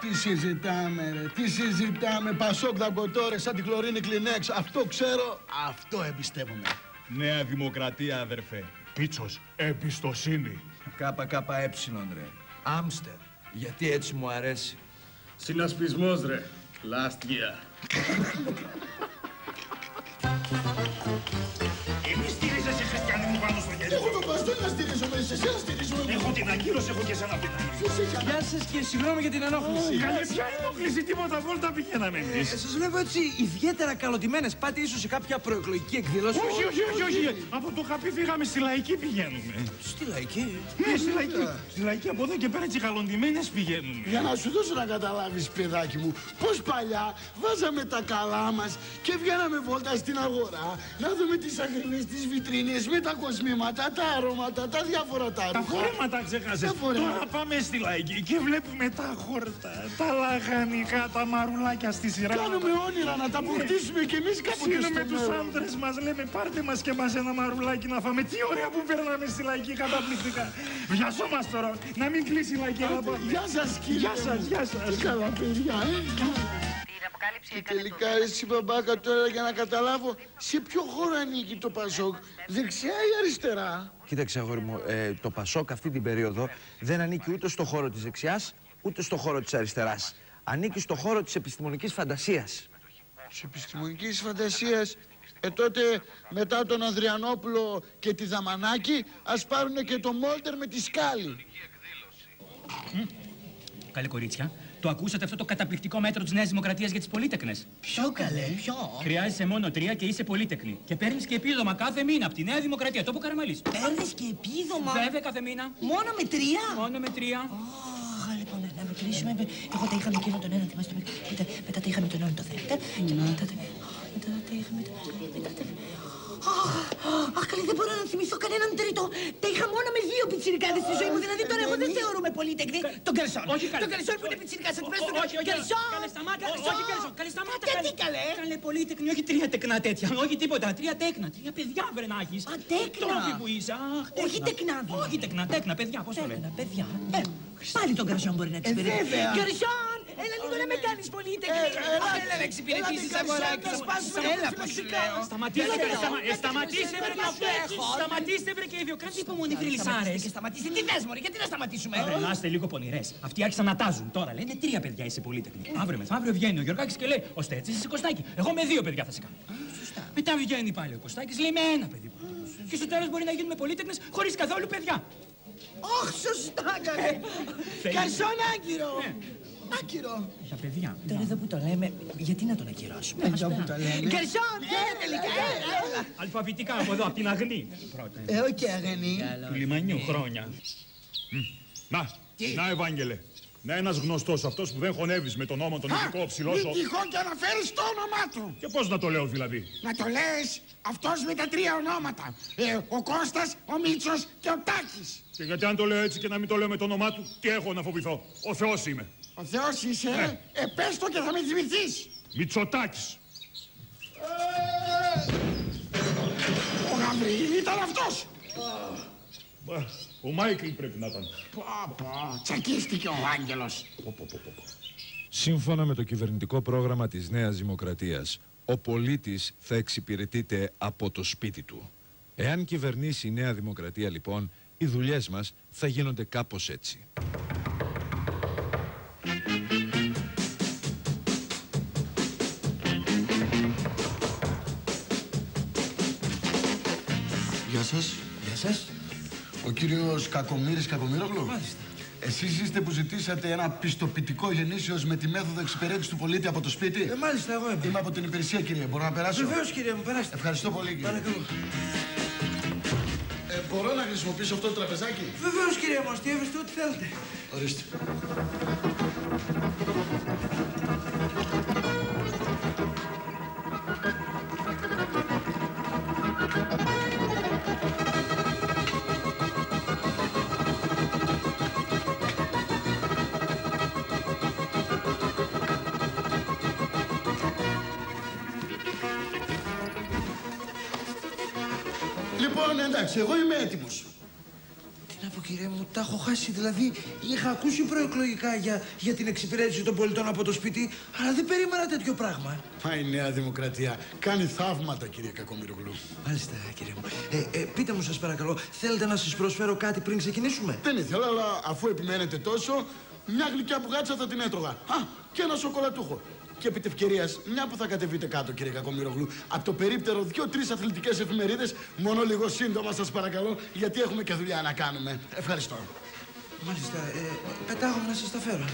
Τι συζητάμε, ρε, τι συζητάμε. Πασόκ δαγκωτόρε σαν τη χλωρίνη κλινέξ. Αυτό ξέρω, αυτό εμπιστεύομαι. Νέα Δημοκρατία, αδερφέ. Πίτσος, εμπιστοσύνη. ΚΚΕ, ρε. Άμστερ. Γιατί έτσι μου αρέσει. Συνασπισμός, ρε. Last year. Έχω την ακύρωση, έχω και εσένα την ακύρωση. Γεια σας και συγγνώμη για την ενόχληση. Καλέ, ποια ενόχληση, τίποτα βόλτα πηγαίναμε εμείς. Ε, σας βλέπω έτσι ιδιαίτερα καλωτημένες. Πάτε ίσως σε κάποια προεκλογική εκδήλωση. Όχι, όχι, όχι, όχι. Από το χαπί φύγαμε στη λαϊκή πηγαίνουμε. Στη λαϊκή. Ναι, στη λαϊκή. Στη λαϊκή από εδώ και πέρα έτσι καλοντημένες πηγαίνουμε. Για να σου δώσω να καταλάβεις, παιδάκι μου, πως παλιά βάζαμε τα καλά μας και βγαίναμε βόλτα στην αγορά να δούμε τις ακριβές τις βιτρίνες με τα κοσμήματα, τα αρώματα, τα διάφορα τα Τα ρούχα. φορέματα ξέχασες. Τα φορέματα. Τώρα πάμε στη λαϊκή και βλέπουμε τα χόρτα, τα λαχανικά, τα μαρουλάκια στη σειρά. Κάνουμε όνειρα να τα αποκτήσουμε κι εμείς κάποτε Στείλουμε στο τους μέλλον. άντρες μας, λέμε πάρτε μας και μας ένα μαρουλάκι να φάμε. Τι ωραία που περνάμε στη λαϊκή καταπληκτικά. Βιαζόμαστε τώρα, να μην κλείσει η λαϊκή. να πάμε. Γεια σας κύριε Γεια σας, μου. γεια σας. Τι καλά παιδιά, ε. Την αποκάλυψη Και έκανε τελικά εσύ μπαμπάκα τώρα για να καταλάβω σε ποιο χώρο ανήκει το Πασόκ, δεξιά ή αριστερά; Κοίταξε, αγόρι μου, ε, το Πασόκ αυτή την περίοδο δεν ανήκει ούτε στο χώρο της δεξιάς, ούτε στο χώρο της αριστεράς. Ανήκει στο χώρο της επιστημονικής φαντασίας. Της επιστημονικής φαντασίας. Ε, τότε μετά τον Ανδριανόπουλο και τη Δαμανάκη ας πάρουν και το Μόλτερ με τη σκάλη. Καλή κορίτσια. Το ακούσατε αυτό το καταπληκτικό μέτρο της Νέας Δημοκρατίας για τις πολίτεκνες; Ποιο καλέ, ποιο; Χρειάζεσαι μόνο τρία και είσαι πολίτεκνη. Και παίρνεις και επίδομα κάθε μήνα από τη Νέα Δημοκρατία. Το που καραμαλείς. Παίρνεις και επίδομα; Βέβαια κάθε μήνα. Μόνο με τρία; Μόνο με τρία. Αχ, λοιπόν, να μετρήσουμε. Εγώ τα είχαμε εκείνο τον ένα, θυμάστε. Μετά, μετά τα είχαμε τον άλλο το δεύτερο. Και μετά, τα- μετά τα είχαμε το. Μετά τα. Αχ, αχ, καλή, δεν μπορώ να θυμηθώ κανέναν τρίτο. Τα είχα μόνο με δύο πιτσιρικάδες στη ζωή μου. Δηλαδή τώρα εγώ δεν θεωρούμε πολύτεκνη. Τον Κερσόν. Όχι, καλέ. Τον Κερσόν που είναι πιτσιρικάς. Ό- Αντιπρέσβη του όχι, όχι, Κερσόν. Καλέ, σταμάτα. Κερσόν. Όχι, Κερσόν. Καλέ, σταμάτα. Γιατί καλέ. Καλέ, πολίτεκνη, όχι τρία τεκνά τέτοια. Όχι τίποτα. Τρία τέκνα. Τρία παιδιά βρε να έχεις. Α, τέκνα. Τρόφι που είσαι. Αχ, Όχι τεκνά. Όχι τεκνά, τέκνα, παιδιά. Πώς το λένε. Τέκνα, παιδιά. Ε, πάλι τον Κερσόν μπορεί να εξυπηρετήσει. βέβαια. Κερσόν, έλα λίγο να με κάνεις πολύτεκνη. Αχ, Έλα να εξυπηρετήσεις αγοράκι. Έλα, πως σου λέω. Σταματήστε, Έλα, βρε, έλα, σταμα- ε, έλα, σταματήστε, βρε, έλα, καφέ. έλα, Σταματήστε, βρε, και οι δύο. Κράτη υπομονή, βρε, Σταματήστε λυσάρες. και σταματήστε. Τι θες, μωρέ, γιατί να σταματήσουμε; Ρε, να είστε λίγο πονηρές. Αυτοί άρχισαν να τάζουν. Τώρα λένε τρία παιδιά είσαι πολύτεκνη. Αύριο μεθαύριο βγαίνει ο Γιωργάκης και λέει: Ο Στέτσι είσαι Κωστάκη. Εγώ με δύο παιδιά θα σε κάνω. Μετά βγαίνει πάλι ο Κωστάκης, λέει με ένα παιδί. Και στο τέλος μπορεί να γίνουμε πολύτεκνε χωρίς καθόλου παιδιά. Όχι, σωστά, καλέ. Θέλεις. Κερσόν άγκυρο. Άκυρο. Για παιδιά. Τώρα εδώ που το λέμε, γιατί να τον ακυρώσουμε; Εδώ που το λέμε. Κερσόν, έλα τελικά, έλα, έλα. Αλφαβητικά από εδώ, από την Αγνή. Πρώτα. Ε, όχι αγενή. Του λιμανιού χρόνια. Να, να Ευάγγελε. Να ένας γνωστός αυτός που δεν χωνεύεις με τον νόμο τον ειδικό ψηλόσο. Μην τυχόν και αναφέρεις το όνομά του. Και πώς να το λέω δηλαδή; Να το λες αυτός με τα τρία ονόματα. Ε, ο Κώστας, ο Μίτσος και ο Τάκης. Και γιατί αν το λέω έτσι και να μην το λέω με το όνομά του, τι έχω να φοβηθώ; Ο Θεός είμαι. Ο Θεός είσαι, Ναι. ε, πες το και θα με θυμηθείς. Μητσοτάκης. Ο Γαβρίλ ήταν αυτός. Α, Ο Μάικλ πρέπει να ήταν. Πω, πω, τσακίστηκε ο Άγγελος. Σύμφωνα με το κυβερνητικό πρόγραμμα της Νέας Δημοκρατίας, ο πολίτης θα εξυπηρετείται από το σπίτι του. Εάν κυβερνήσει η Νέα Δημοκρατία λοιπόν, οι δουλειές μας θα γίνονται κάπως έτσι. Σας. Γεια σας. Ο κύριος Κακομύρης Κακομύρογλου. Μάλιστα. Εσείς είστε που ζητήσατε ένα πιστοποιητικό γεννήσεως με τη μέθοδο εξυπηρέτηση του πολίτη από το σπίτι; Ε, μάλιστα, εγώ είμαι. Είμαι από την υπηρεσία, κύριε. Μπορώ να περάσω; Βεβαίως, κύριε μου, περάστε. Ευχαριστώ πολύ, κύριε. Παρακαλώ. Ε, μπορώ να χρησιμοποιήσω αυτό το τραπεζάκι; Βεβαίως, κύριε μου, αστείευεστε ό,τι θέλετε. Ορίστε. Εντάξει, εγώ είμαι έτοιμος. Τι να πω, κύριε μου, τα έχω χάσει. Δηλαδή, είχα ακούσει προεκλογικά για, για την εξυπηρέτηση των πολιτών από το σπίτι, αλλά δεν περίμενα τέτοιο πράγμα. Μα η Νέα Δημοκρατία κάνει θαύματα, κύριε Κακομοιρογλου. Μάλιστα, κύριε μου. Ε, ε, πείτε μου, σας παρακαλώ, θέλετε να σας προσφέρω κάτι πριν ξεκινήσουμε; Δεν ήθελα, αλλά αφού επιμένετε τόσο, μια γλυκιά μπουγάτσα θα την έτρωγα. Α, και ένα σοκολατούχο. Και επί ευκαιρία, μια που θα κατεβείτε κάτω, κύριε Κακομοιρογλου, από το περίπτερο δύο-τρεις αθλητικές εφημερίδες, μόνο λίγο σύντομα σας παρακαλώ, γιατί έχουμε και δουλειά να κάνουμε. Ευχαριστώ. Μάλιστα, ε, πετάγομαι να σας τα φέρω.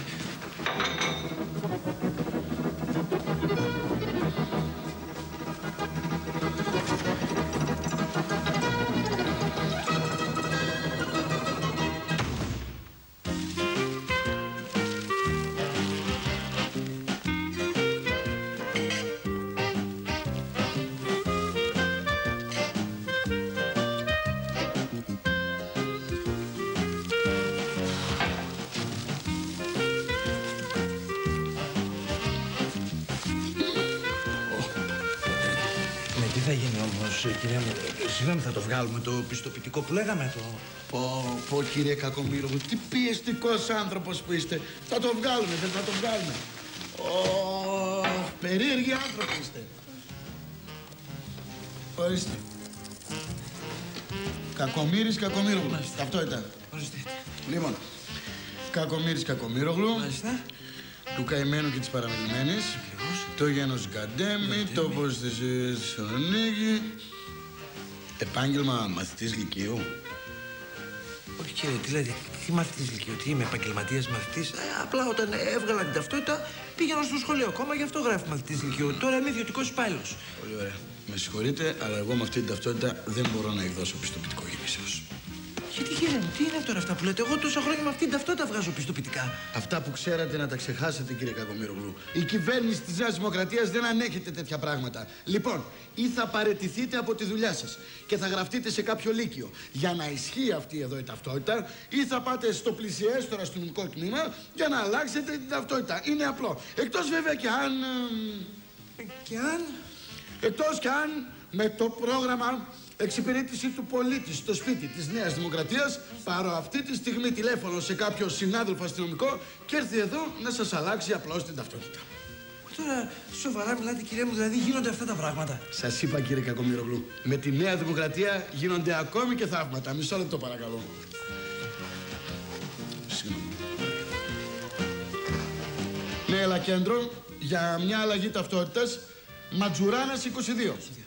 Βγάλουμε το πιστοποιητικό που λέγαμε, το... Πω, πω κύριε Κακομοίρογλου, τι πιεστικός άνθρωπος που είστε. Θα το βγάλουμε, δεν θα το βγάλουμε. Ω, περίεργοι άνθρωποι είστε. Ορίστε. Κακομύρης Κακομοίρογλου. Ταυτότητα. Ορίστε. Λοιπόν, Κακομύρης Κακομοίρογλου. Μάλιστα. Του καημένου και της παραμελημένης. Το γένος Γκαντέμι, τόπος της ε, Θεσσαλονίκη. Επάγγελμα μαθητής λυκείου. Όχι κύριε, τι λέτε, τι μαθητής λυκείου, τι είμαι επαγγελματίας μαθητής. Ε, απλά όταν έβγαλα την ταυτότητα πήγαινα στο σχολείο ακόμα, γι' αυτό γράφει μαθητής λυκείου. Τώρα είμαι ιδιωτικός υπάλληλος. Πολύ ωραία. Με συγχωρείτε, αλλά εγώ με αυτή την ταυτότητα δεν μπορώ να εκδώσω πιστοποιητικό γεννήσεως. Γιατί κύριε μου, τι είναι τώρα αυτά που λέτε, εγώ τόσα χρόνια με αυτήν την ταυτότητα βγάζω πιστοποιητικά. Αυτά που ξέρατε να τα ξεχάσετε, κύριε Κακομοίρογλου. Η κυβέρνηση της Νέας Δημοκρατίας δεν ανέχεται τέτοια πράγματα. Λοιπόν, ή θα παρετηθείτε από τη δουλειά σας και θα γραφτείτε σε κάποιο λύκειο για να ισχύει αυτή εδώ η ταυτότητα, ή θα πάτε στο πλησιέστερο αστυνομικό τμήμα για να αλλάξετε την ταυτότητα. Είναι απλό. Εκτός βέβαια και αν. εμ, Και αν. Εκτός και αν με το πρόγραμμα εξυπηρέτηση του πολίτη στο σπίτι της Νέας Δημοκρατίας πάρω αυτή τη στιγμή τηλέφωνο σε κάποιο συνάδελφο αστυνομικό και έρθει εδώ να σας αλλάξει απλώς την ταυτότητα. Τώρα σοβαρά μιλάτε κύριε μου, δηλαδή γίνονται αυτά τα πράγματα. Σας είπα κύριε Κακομοιρογλου, με τη Νέα Δημοκρατία γίνονται ακόμη και θαύματα. Μισό λεπτό παρακαλώ. Συγγνώμη. Ναι, έλα κέντρο για μια αλλαγή ταυτότητας. Ματζουράνας 22.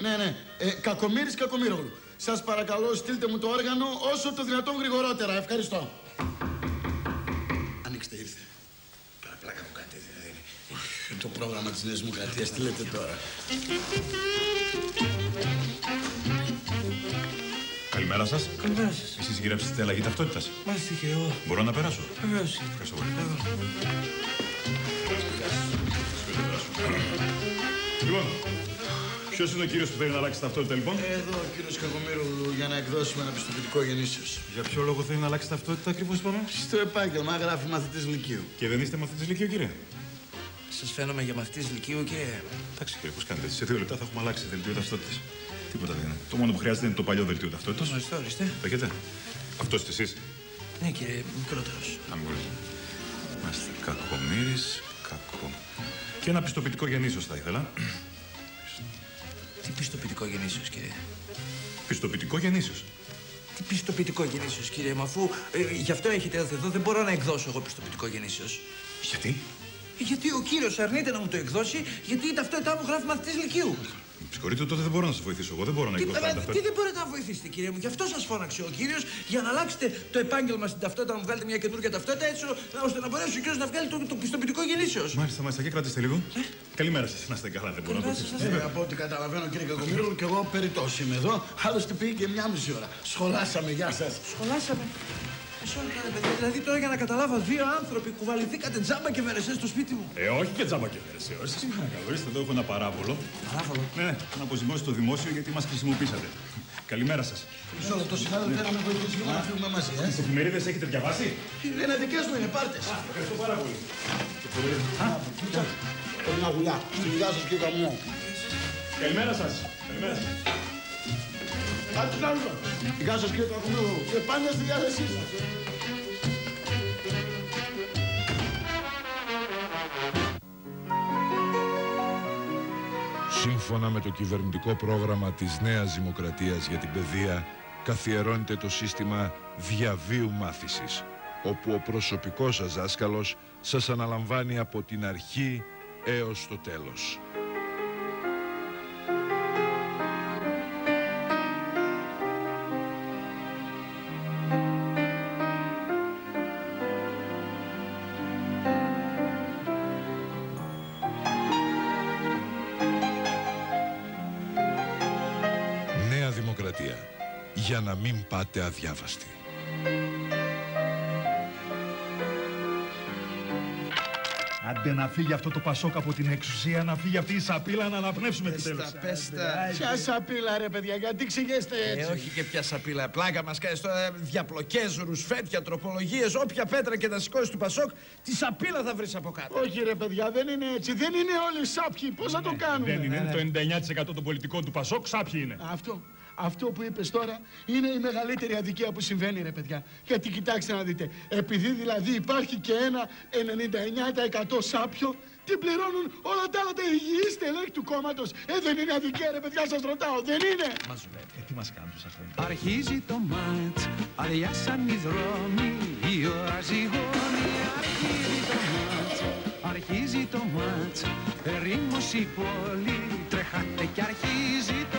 Ναι, ναι. Ε, Κακομύρης Κακομύρογλου. Σας παρακαλώ στείλτε μου το όργανο όσο το δυνατόν γρηγορότερα. Ευχαριστώ. Ανοίξτε, ήρθε. Τώρα πλάκα μου κάτι δηλαδή. Το πρόγραμμα της Νέας Δημοκρατίας, τι λέτε τώρα; Καλημέρα σας. Καλημέρα σας. Εσείς γυρέψετε την αλλαγής ταυτότητας. Μάλιστα και εγώ. Μπορώ να περάσω; Βεβαίως. Ευχαριστώ πολύ. Λοιπόν, ποιος είναι ο κύριος που θέλει να αλλάξει ταυτότητα, λοιπόν; Εδώ ο κύριος Κακομύρογλου για να εκδώσουμε ένα πιστοποιητικό γεννήσεως. Για ποιο λόγο θέλει να αλλάξει ταυτότητα ακριβώς, είπαμε. Στο επάγγελμα γράφει μαθητής Λυκείου. Και δεν είστε μαθητής Λυκείου, κύριε; Σας φαίνομαι για μαθητής λυκείου και... Εντάξει, κύριε, πώς κάνετε. Σε δύο λεπτά θα έχουμε αλλάξει δελτίο ταυτότητας. Τίποτα δεν είναι. Το μόνο που χρειάζεται είναι το παλιό δελτίο ταυτότητας. Μάλιστα, ορίστε. Το έχετε; Αυτός είστε εσείς; Ναι, και μικρότερος. Αν μπορείτε. Μάλιστα. Κακομύρη, κακό. Και ένα πιστοποιητικό γεννήσεως θα ήθελα. Τι πιστοποιητικό γεννήσεως, κύριε; Πιστοποιητικό γεννήσεως; Τι πιστοποιητικό γεννήσεως, κύριε, μα αφού ε, γι' αυτό έχετε έρθει εδώ, δεν μπορώ να εκδώσω εγώ πιστοποιητικό γεννήσεως. Γιατί; Γιατί ο κύριος αρνείται να μου το εκδώσει, γιατί η ταυτότητά μου γράφει μαθητής λυκείου. Συγχωρείτε, τότε δεν μπορώ να σας βοηθήσω. Εγώ δεν μπορώ να Τι, εκδώσω ε, τα τι ταυτότητα. δεν μπορείτε να βοηθήσετε, κύριε μου; Γι' αυτό σας φώναξε ο κύριος για να αλλάξετε το επάγγελμα στην ταυτότητα, να βγάλετε μια καινούργια ταυτότητα έτσι ω- ώστε να μπορέσει ο κύριος να βγάλει το, το πιστοποιητικό γεννήσεως. Μάλιστα, μάλιστα, και κρατήστε λίγο. Καλημέρα σας. Να είστε καλά, δεν μπορώ να βοηθήσω. Ε, από ό,τι καταλαβαίνω, κύριε Κακομύρου, και εγώ περιττός είμαι εδώ. Άλλωστε πήγε και μια μισή ώρα. Σχολάσαμε, γεια σας. Σχολάσαμε. Μισό λεπτό, ρε παιδιά. Δηλαδή τώρα για να καταλάβω, δύο άνθρωποι κουβαληθήκατε τζάμπα και βερεσέ στο σπίτι μου. Ε, όχι και τζάμπα και φέρεσαι. Όχι, σας παρακαλώ, είστε εδώ, έχω ένα παράβολο. Παράβολο; Ναι, ναι, να αποζημώσω το δημόσιο γιατί μας χρησιμοποίησατε. Καλημέρα σας. Μισό λεπτό, συνάδελφε, να με βοηθήσει λίγο να φύγουμε μαζί. Ε. Τις εφημερίδες έχετε διαβάσει; Είναι δικές μου, είναι πάρτες. Ευχαριστώ πάρα πολύ. Έχω μια γουλιά. Στη δουλειά σας, κύριε Καμιό. Καλημέρα σας. Καλημέρα σας. Κάτι άλλο. Γεια σας, κύριε Κακομύρου. Και πάντα στη διάθεσή σας. Σύμφωνα με το κυβερνητικό πρόγραμμα της Νέας Δημοκρατίας για την παιδεία, καθιερώνεται το σύστημα διαβίου μάθησης, όπου ο προσωπικός σας δάσκαλος σας αναλαμβάνει από την αρχή έως το τέλος. Για να μην πάτε αδιάβαστοι. Άντε να φύγει αυτό το Πασόκ από την εξουσία, να φύγει αυτή η σαπίλα να αναπνεύσουμε την τέλος. Ποια σαπίλα, ρε παιδιά, γιατί ξηγέστε Ε, έτσι. όχι και πια σαπίλα. Πλάκα μας κάνει τώρα διαπλοκέ, ρουσφέτια, τροπολογίες. Όποια πέτρα και τα σηκώσει του Πασόκ, τη σαπίλα θα βρεις από κάτω. Όχι ρε παιδιά, δεν είναι έτσι. Δεν είναι όλοι σάπιοι. Πώς θα το κάνουμε; Δεν είναι, είναι το 99% των πολιτικών του Πασόκ, σάπιοι είναι. Αυτό, αυτό που είπες τώρα είναι η μεγαλύτερη αδικία που συμβαίνει, ρε παιδιά. Γιατί κοιτάξτε να δείτε, επειδή δηλαδή υπάρχει και ένα 99% σάπιο, τι πληρώνουν όλα τα άλλα τα υγιή στελέχη του κόμματος. Ε, δεν είναι αδικία, ρε παιδιά, σας ρωτάω, δεν είναι. Ε, τι μας κάνουν τόσα χρόνια. Αρχίζει το μάτς, αδειάσαν οι δρόμοι, η ώρα ζυγώνει. Αρχίζει το μάτς, αρχίζει το μάτς, ερήμος η πόλη, τρέχατε και αρχίζει το μάτς.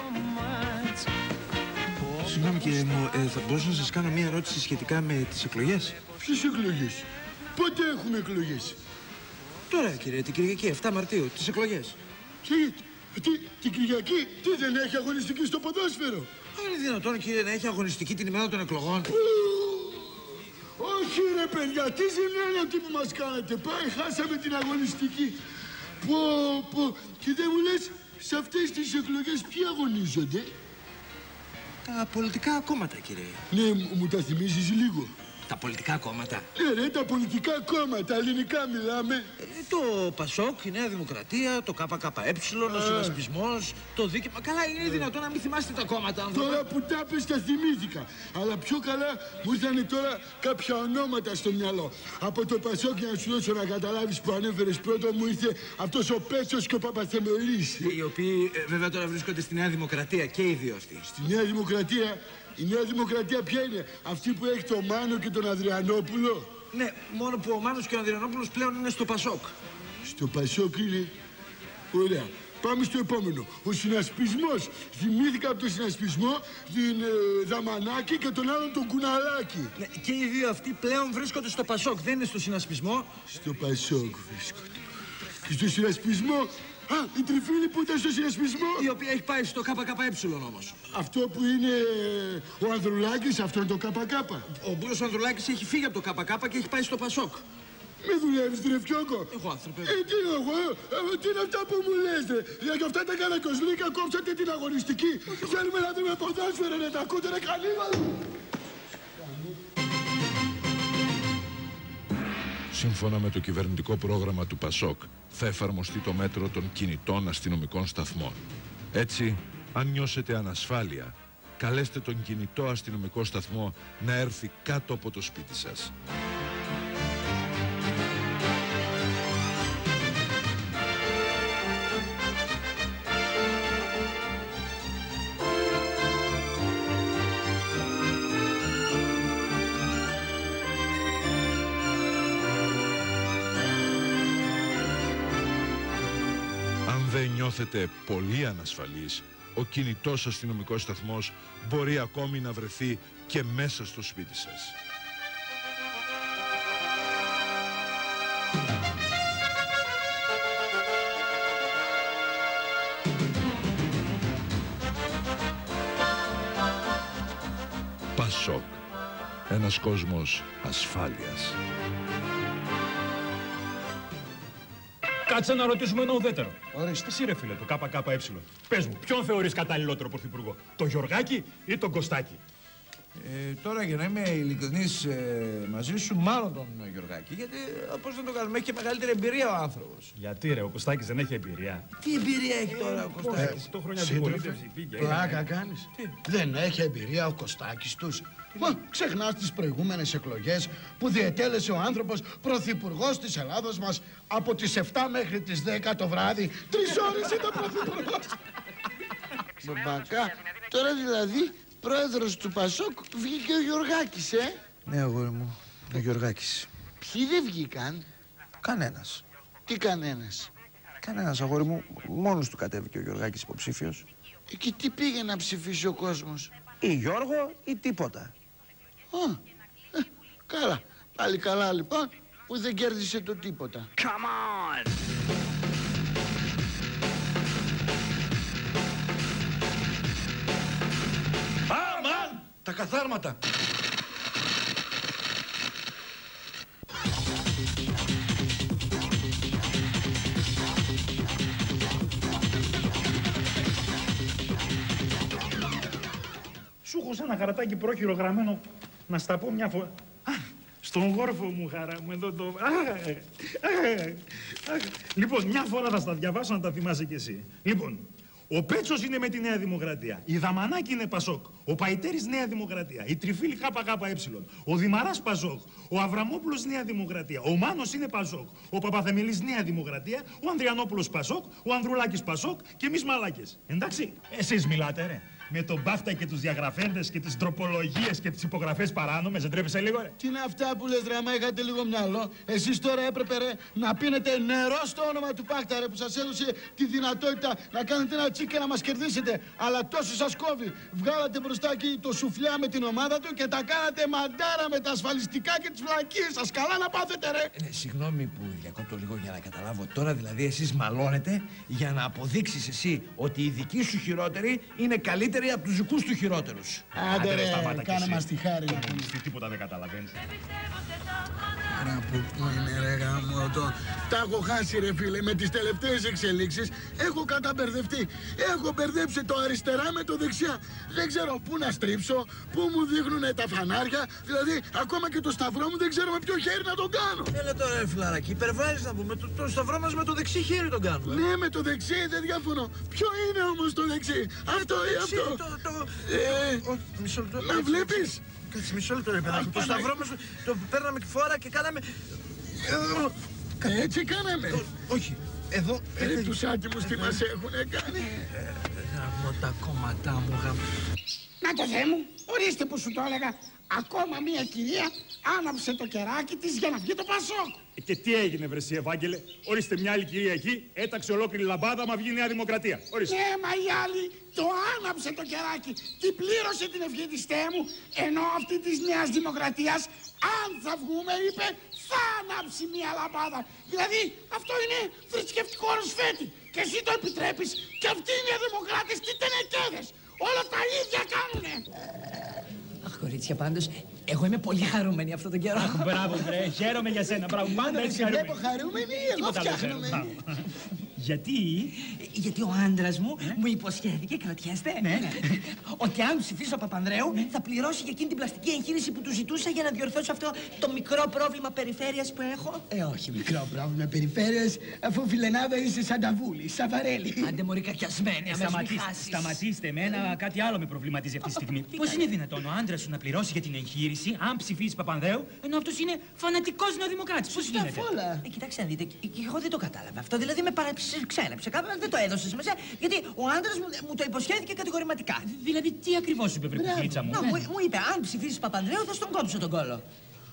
Συγγνώμη κύριε μου, ε, θα μπορούσα να σας κάνω μια ερώτηση σχετικά με τις εκλογές; Ποιες εκλογές, πότε έχουμε εκλογές; Τώρα κύριε, την Κυριακή, 7 Μαρτίου, τις εκλογές. Τι, τι, την Κυριακή, τι δεν έχει αγωνιστική στο ποδόσφαιρο; Είναι δυνατόν κύριε να έχει αγωνιστική την ημέρα των εκλογών. Όχι ρε παιδιά, τι ζημιά τι που μας κάνετε. Πάει, χάσαμε την αγωνιστική. Πω, πω. Και δεν μου λες, σε αυτές τις εκλογές ποιοι αγωνίζονται; Τα πολιτικά κόμματα κύριε. Ναι, μου- μου τα θυμίζεις λίγο. Τα πολιτικά κόμματα. Ναι ρε, τα πολιτικά κόμματα, ελληνικά μιλάμε. Ε, Το Πασόκ, η Νέα Δημοκρατία, το ΚΚΕ, ο Συνασπισμός, το Δίκαιο. Καλά, είναι δυνατόν να μην θυμάστε τα κόμματα, άνθρωπε. Τώρα που τα πες τα θυμήθηκα. Αλλά πιο καλά μου ήρθαν τώρα κάποια ονόματα στο μυαλό. Από το Πασόκ για να σου δώσω να καταλάβεις που ανέφερες πρώτο μου ήρθε αυτός ο Πέτσος και ο Παπαθεμελής. Οι οποίοι ε, βέβαια τώρα βρίσκονται στη Νέα Δημοκρατία και οι δύο αυτοί. Στη Νέα Δημοκρατία, η Νέα Δημοκρατία ποια είναι, αυτή που έχει τον Μάνο και τον Αδριανόπουλο. Ναι, μόνο που ο Μάνος και ο Ανδριανόπουλος πλέον είναι στο Πασόκ. Στο Πασόκ είναι. Ωραία. Πάμε στο επόμενο. Ο συνασπισμός. Θυμήθηκα από τον συνασπισμό την ε, Δαμανάκη και τον άλλον τον Κουναλάκη. Ναι, και οι δύο αυτοί πλέον βρίσκονται στο Πασόκ, δεν είναι στο συνασπισμό. Στο Πασόκ βρίσκονται. Και στο συνασπισμό. Α, η Τριφίλη που ήταν στο συνασπισμό. Η οποία έχει πάει στο ΚΚΕ όμως. Αυτό που είναι ε, ο Ανδρουλάκης, αυτό είναι το ΚΚ. Ο Μπούρος Ανδρουλάκης έχει φύγει από το ΚΚ και έχει πάει στο Πασόκ. Με δουλεύεις, Τρεφιόκο. Εγώ, άνθρωπε. Ε, τι είναι εγώ, ε, τι είναι αυτά που μου λες, ρε; Για γι' αυτά τα καρακοσλίκα κόψατε την αγωνιστική. Θέλουμε να δούμε ποδόσφαιρο, ρε, τα ακούτε, ρε, καλύβαλο. Σύμφωνα με το κυβερνητικό πρόγραμμα του ΠΑΣΟΚ, θα εφαρμοστεί το μέτρο των κινητών αστυνομικών σταθμών. Έτσι, αν νιώσετε ανασφάλεια, καλέστε τον κινητό αστυνομικό σταθμό να έρθει κάτω από το σπίτι σας. Νιώθετε πολύ ανασφαλείς, ο κινητός αστυνομικός σταθμός μπορεί ακόμη να βρεθεί και μέσα στο σπίτι σας. Πασόκ. Ένας κόσμος ασφάλειας. Κάτσε να ρωτήσουμε ένα ουδέτερο. Ορίστε. Εσύ ρε φίλε, το ΚΚΕ. Πες μου, ποιον θεωρείς καταλληλότερο πρωθυπουργό, τον Γιωργάκη ή τον Κωστάκη; Ε, τώρα για να είμαι ειλικρινής ε, μαζί σου, μάλλον τον Γιωργάκη. Γιατί πώς να το κάνουμε, έχει και μεγαλύτερη εμπειρία ο άνθρωπος. Γιατί ρε, ο Κωστάκης δεν έχει εμπειρία. Τι εμπειρία έχει τώρα ο Κωστάκης; 8 χρόνια Σύντροφε, αντιπολίτευσης πήγε. Πλάκα κάνεις. Δεν έχει εμπειρία ο Κωστάκης τους. Μα ξεχνάς τις προηγούμενες εκλογές που διετέλεσε ο άνθρωπος πρωθυπουργός της Ελλάδος μας από τις 7 μέχρι τις 10 το βράδυ. Τρεις ώρες ήταν πρωθυπουργός. Μπαμπακά, τώρα δηλαδή πρόεδρος του Πασόκ βγήκε ο Γιωργάκης, ε. Ναι, αγόρι μου, ο Γιωργάκης. Ποιοι δεν βγήκαν; Κανένας. Τι κανένας; Κανένας, αγόρι μου, μόνος του κατέβηκε ο Γιωργάκης υποψήφιος. Και τι πήγε να ψηφίσει ο κόσμος; Ή Γιώργο ή τίποτα. Α, ε, καλά. Πάλι καλά λοιπόν που δεν κέρδισε το τίποτα. Come on! Αμάν! Τα καθάρματα. Σου έχω σαν ένα χαρτάκι πρόχειρο γραμμένο να στα πω μια φορά. Α, Στον γόρφο μου, χαρά μου, εδώ το... Α, α, α, α. Λοιπόν, μια φορά θα στα διαβάσω να τα θυμάσαι κι εσύ. Λοιπόν, ο Πέτσος είναι με τη Νέα Δημοκρατία. Η Δαμανάκη είναι Πασόκ. Ο Παϊτέρης Νέα Δημοκρατία. Η Τριφίλη ΚΚΕ. Ο Δημαράς Πασόκ. Ο Αβραμόπουλος Νέα Δημοκρατία. Ο Μάνος είναι Πασόκ. Ο Παπαθεμιλής Νέα Δημοκρατία. Ο Ανδριανόπουλος Πασόκ. Ο Ανδρουλάκης Πασόκ. Και εμείς μαλάκες. Εντάξει. Εσείς μιλάτε, ρε. Με τον Πάχτα και τους διαγραφέντες και τις τροπολογίες και τις υπογραφές παράνομες. Δεν τρέπεσαι λίγο, ρε. Τι είναι αυτά που λες ρε, άμα είχατε λίγο μυαλό. Εσείς τώρα έπρεπε ρε, να πίνετε νερό στο όνομα του Πάχτα ρε, που σας έδωσε τη δυνατότητα να κάνετε ένα τσίκ και να μας κερδίσετε. Αλλά τόσο σας κόβει. Βγάλατε μπροστά εκεί το Σουφλιά με την ομάδα του και τα κάνατε μαντάρα με τα ασφαλιστικά και τις βλακείες σας. Καλά να πάθετε ρε. Ναι, συγγνώμη που διακόπτω λίγο για να καταλάβω. Τώρα δηλαδή εσείς μαλώνετε για να αποδείξεις εσύ ότι οι δικοί σου χειρότεροι είναι καλύτεροι από τους δικούς του χειρότερους. Άντε ρε, σταμάτα κι κάνε εσύ. μας τη χάρη. Τι τίποτα δεν καταλαβαίνεις. Άρα που πού είναι ρε γάμο το. Τα έχω χάσει ρε φίλε με τις τελευταίες εξελίξεις. Έχω καταμπερδευτεί. Έχω μπερδέψει το αριστερά με το δεξιά. Δεν ξέρω πού να στρίψω, πού μου δείχνουν τα φανάρια. Δηλαδή ακόμα και το σταυρό μου δεν ξέρω με ποιο χέρι να τον κάνω. Έλα τώρα, ρε φιλαράκι, υπερβάλλεις να πούμε. Το, το σταυρό μας με το δεξί χέρι τον κάνουμε. Ναι, με το δεξί δεν διαφωνώ. Ποιο είναι όμως το δεξί, αυτό ή δεξί, αυτό; το- το- Ε, Ο- Μισό λεπτό. να βλέπεις. Κάτσε μισό λεπτό, ρε παιδάκι. Το Παναγία. σταυρό μας το παίρναμε φορά και κάναμε... Έτσι κάναμε. Όχι, εδώ... Ρε τους άτιμους τι μας έχουνε κάνει. Γαμώ τα κόμματά μου, γαμώ. Να το Θεέ μου, ορίστε που σου το έλεγα. Ακόμα μία κυρία άναψε το κεράκι της για να βγει το Πασόκ. Ε, Και τι έγινε, βρε εσύ, Ευάγγελε; Ορίστε μια άλλη κυρία εκεί, έταξε ολόκληρη λαμπάδα, μα βγει η Νέα Δημοκρατία. Ορίστε. Ναι, μα η άλλη το άναψε το κεράκι. Την πλήρωσε την ευχή της Θεέ μου, ενώ αυτή της Νέας Δημοκρατίας, αν θα βγούμε, είπε, θα ανάψει μία λαμπάδα. Δηλαδή, αυτό είναι θρησκευτικό ρουσφέτη. Και εσύ το επιτρέπεις. Και αυτοί οι Νεοδημοκράτες τι τενεκέδες. Όλα τα ίδια κάνουνε. Αχ, κορίτσια, πάντως, εγώ είμαι πολύ χαρούμενη αυτόν τον καιρό. Αχ, μπράβο, βρε. Χαίρομαι για σένα. Μπράβο, πάντα Δεν έτσι σε χαρούμενη. βλέπω χαρούμενη, εγώ Τίποτα άλλο φτιάχνομαι. Ξέρω. Μπράβο. Γιατί; Γιατί ο άντρας μου μου υποσχέθηκε, κρατιέστε, ότι αν ψηφίσω Παπανδρέου θα πληρώσει για εκείνη την πλαστική εγχείρηση που του ζητούσα για να διορθώσω αυτό το μικρό πρόβλημα περιφέρειας που έχω. Ε, όχι μικρό πρόβλημα περιφέρειας, αφού φιλενάδα είσαι σαν τα βούλη, σαβαρέλη. Άντε μωρή κακιασμένη, αμέσως μη Σταματήστε, χάσεις. σταματήστε. Εμένα κάτι άλλο με προβληματίζει αυτή τη στιγμή. Πώς είναι δυνατόν ο άντρας σου να πληρώσει για την εγχείρηση αν ψηφίσεις Παπανδρέου, ενώ αυτός είναι φανατικός νεοδημοκράτης; Πώς γίνεται; Ε, κοιτάξτε να δείτε, και και εγώ δεν το κατάλαβα αυτό. Δηλαδή με παραξένεψε κάπου, δεν το έδωσες μέσα. Γιατί ο άντρας μου, μου το υποσχέθηκε κατηγορηματικά. Δηλαδή, τι ακριβώς σου είπε, βρε κουκλίτσα μου. Να, μου, μου είπε, αν ψηφίσεις Παπανδρέου θα στον κόψω τον κόλο.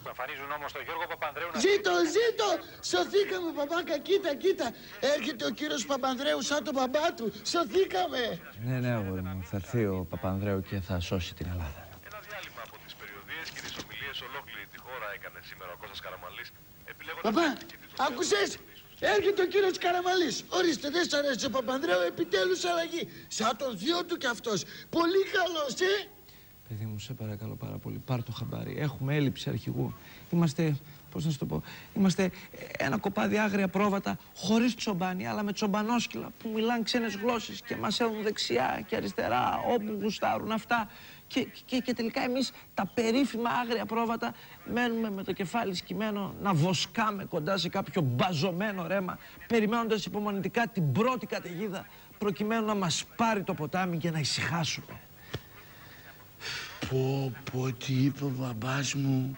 που εμφανίζουν όμως τον Γιώργο Παπανδρέου να Ζήτω, ζήτω! Σωθήκαμε, μπαμπάκα, κοίτα, κοίτα. Έρχεται ο κύριος Παπανδρέου σαν τον μπαμπά του. Σωθήκαμε. Ναι, ναι, αγόρι μου. Θα έρθει ο Παπανδρέου και θα σώσει την Ελλάδα. Ένα διάλειμμα από τις περιοδίες και τις ομιλίες ολόκληρη τη χώρα έκανε σήμερα ο Κώστας Καραμαλής επιλέγοντας... Μπαμπά, άκουσες! Έρχεται ο κύριος Καραμαλής. Ορίστε, δεν σ' αρέσει ο Παπανδρέου, επιτέλους αλλαγή. Σαν τον θείο του κι αυτός. Πολύ καλός, ε! Παιδί μου, σε παρακαλώ πάρα πολύ, πάρ το χαμπάρι. Έχουμε έλλειψη αρχηγού. Είμαστε, πώς να σου το πω, είμαστε ένα κοπάδι άγρια πρόβατα, χωρίς τσομπάνι, αλλά με τσομπανόσκυλα που μιλάνε ξένες γλώσσες και μας έχουν δεξιά και αριστερά, όπου γουστάρουν αυτά. Και, και, και τελικά εμείς τα περίφημα άγρια πρόβατα μένουμε με το κεφάλι σκυμμένο να βοσκάμε κοντά σε κάποιο μπαζωμένο ρέμα, περιμένοντας υπομονητικά την πρώτη καταιγίδα, προκειμένου να μας πάρει το ποτάμι και να ησυχάσουμε. Πω, πω, τι είπε ο μπαμπάς μου.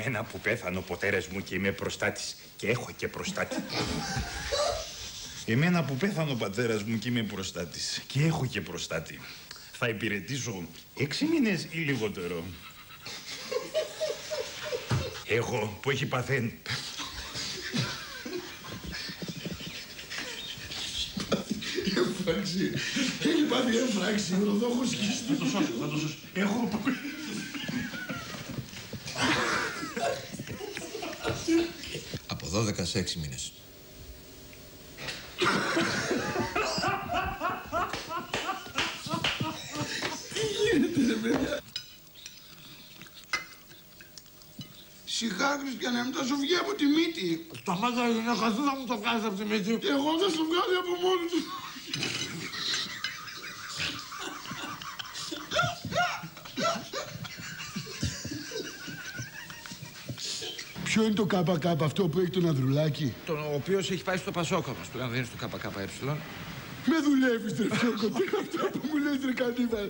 Εμένα που πέθανε ο πατέρας μου και είμαι προστάτης και έχω και προστάτη. Εμένα που πέθανε ο πατέρας μου και είμαι προστάτης και έχω και προστάτη. Θα υπηρετήσω έξι μήνες ή λιγότερο. Εγώ που έχει παθαίνει. Έφραξη. Έχει πάθει έφραξη. Ο Ροδόχος Θα το σώσω, θα το σώσω. Έχω... Από 12 σε 6 μήνες. Τι γίνεται ρε παιδιά; Σιγά Χριστιανέ μου, θα σου βγει από τη μύτη. Σταμάτα, είναι χαθού θα μου το βγάζεις από τη μύτη. Και εγώ θα σου βγάλει από μόνο του. Ποιο είναι το ΚΚ αυτό που έχει τον Ανδρουλάκη. Τον ο οποίος έχει πάει στο Πασόκο μας, πλέον δεν είναι στο ΚΚΕ. Με δουλεύεις ρε Φιόκο, τι είναι αυτό που μου λες ρε Κανίβα.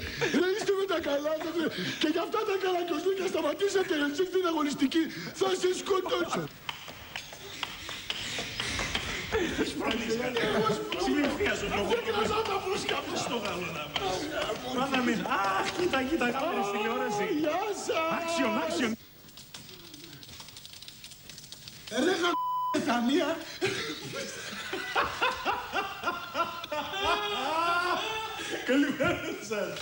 Ρε είστε με τα καλά σας ρε. Και για αυτά τα καλακιοζλίκια σταματήσατε ρε εσείς την αγωνιστική. Θα σε σκοτώσω. Συνεχίζω το εγώ. Κρατάω τα φούσια μου. Στο γάλο να μας. Πάντα μην. Αχ, κοίτα, κοίτα, κάμερες τηλεόραση. Γεια σας. Άξιον, άξιον. Ρε γα... καμία. Καλημέρα σας.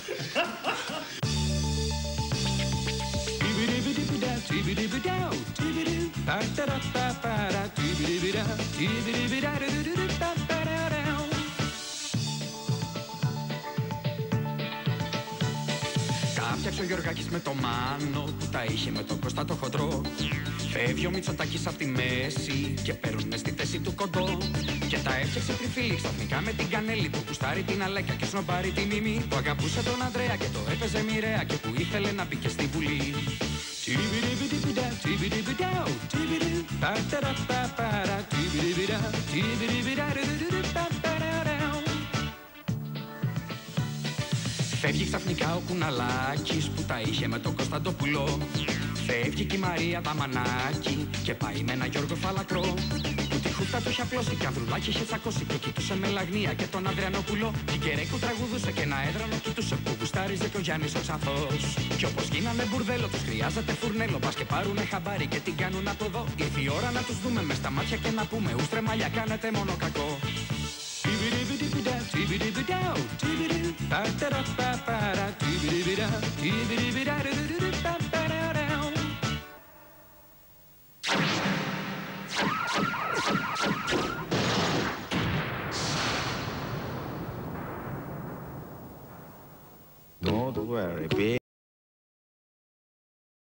Τα φτιάξε ο Γιωργάκης με το Μάνο που τα είχε με το Κώστα το χοντρό. Φεύγει ο Μητσοτάκης απ' τη μέση και παίρνουνε στη θέση του κοντό. Και τα έφτιαξε τριφύλλι ξαφνικά με την Κανέλλη που γουστάρει την Αλέκα και σνομπάρει τη Μιμή. Που αγαπούσε τον Ανδρέα και το έπαιζε μοιραία και που ήθελε να μπει και στη Βουλή. Τιμπιριμπιντιμπιντα, Φεύγει ξαφνικά ο Κουναλάκης που τα είχε με τον Κωνσταντοπουλό. Φεύγει και η Μαρία Ταμανάκη και πάει με ένα Γιώργο Φαλακρό. Που τη χούφτα του είχε απλώσει και ανδρουλάκι είχε τσακώσει και κοιτούσε με λαγνία και τον Ανδριανόπουλο. Την Κερέκου τραγουδούσε και ένα έδρανο κοιτούσε που γουστάριζε και ο Γιάννης ο Ξανθός. Κι όπως γίνανε μπουρδέλο τους χρειάζεται φουρνέλο. Πας και πάρουνε χαμπάρι και την κάνουν από εδώ. Ήρθε η ώρα να τους δούμε μες στα μάτια και να πούμε ούστρε μαλλιά κάνετε μόνο κακό. Don't worry, baby.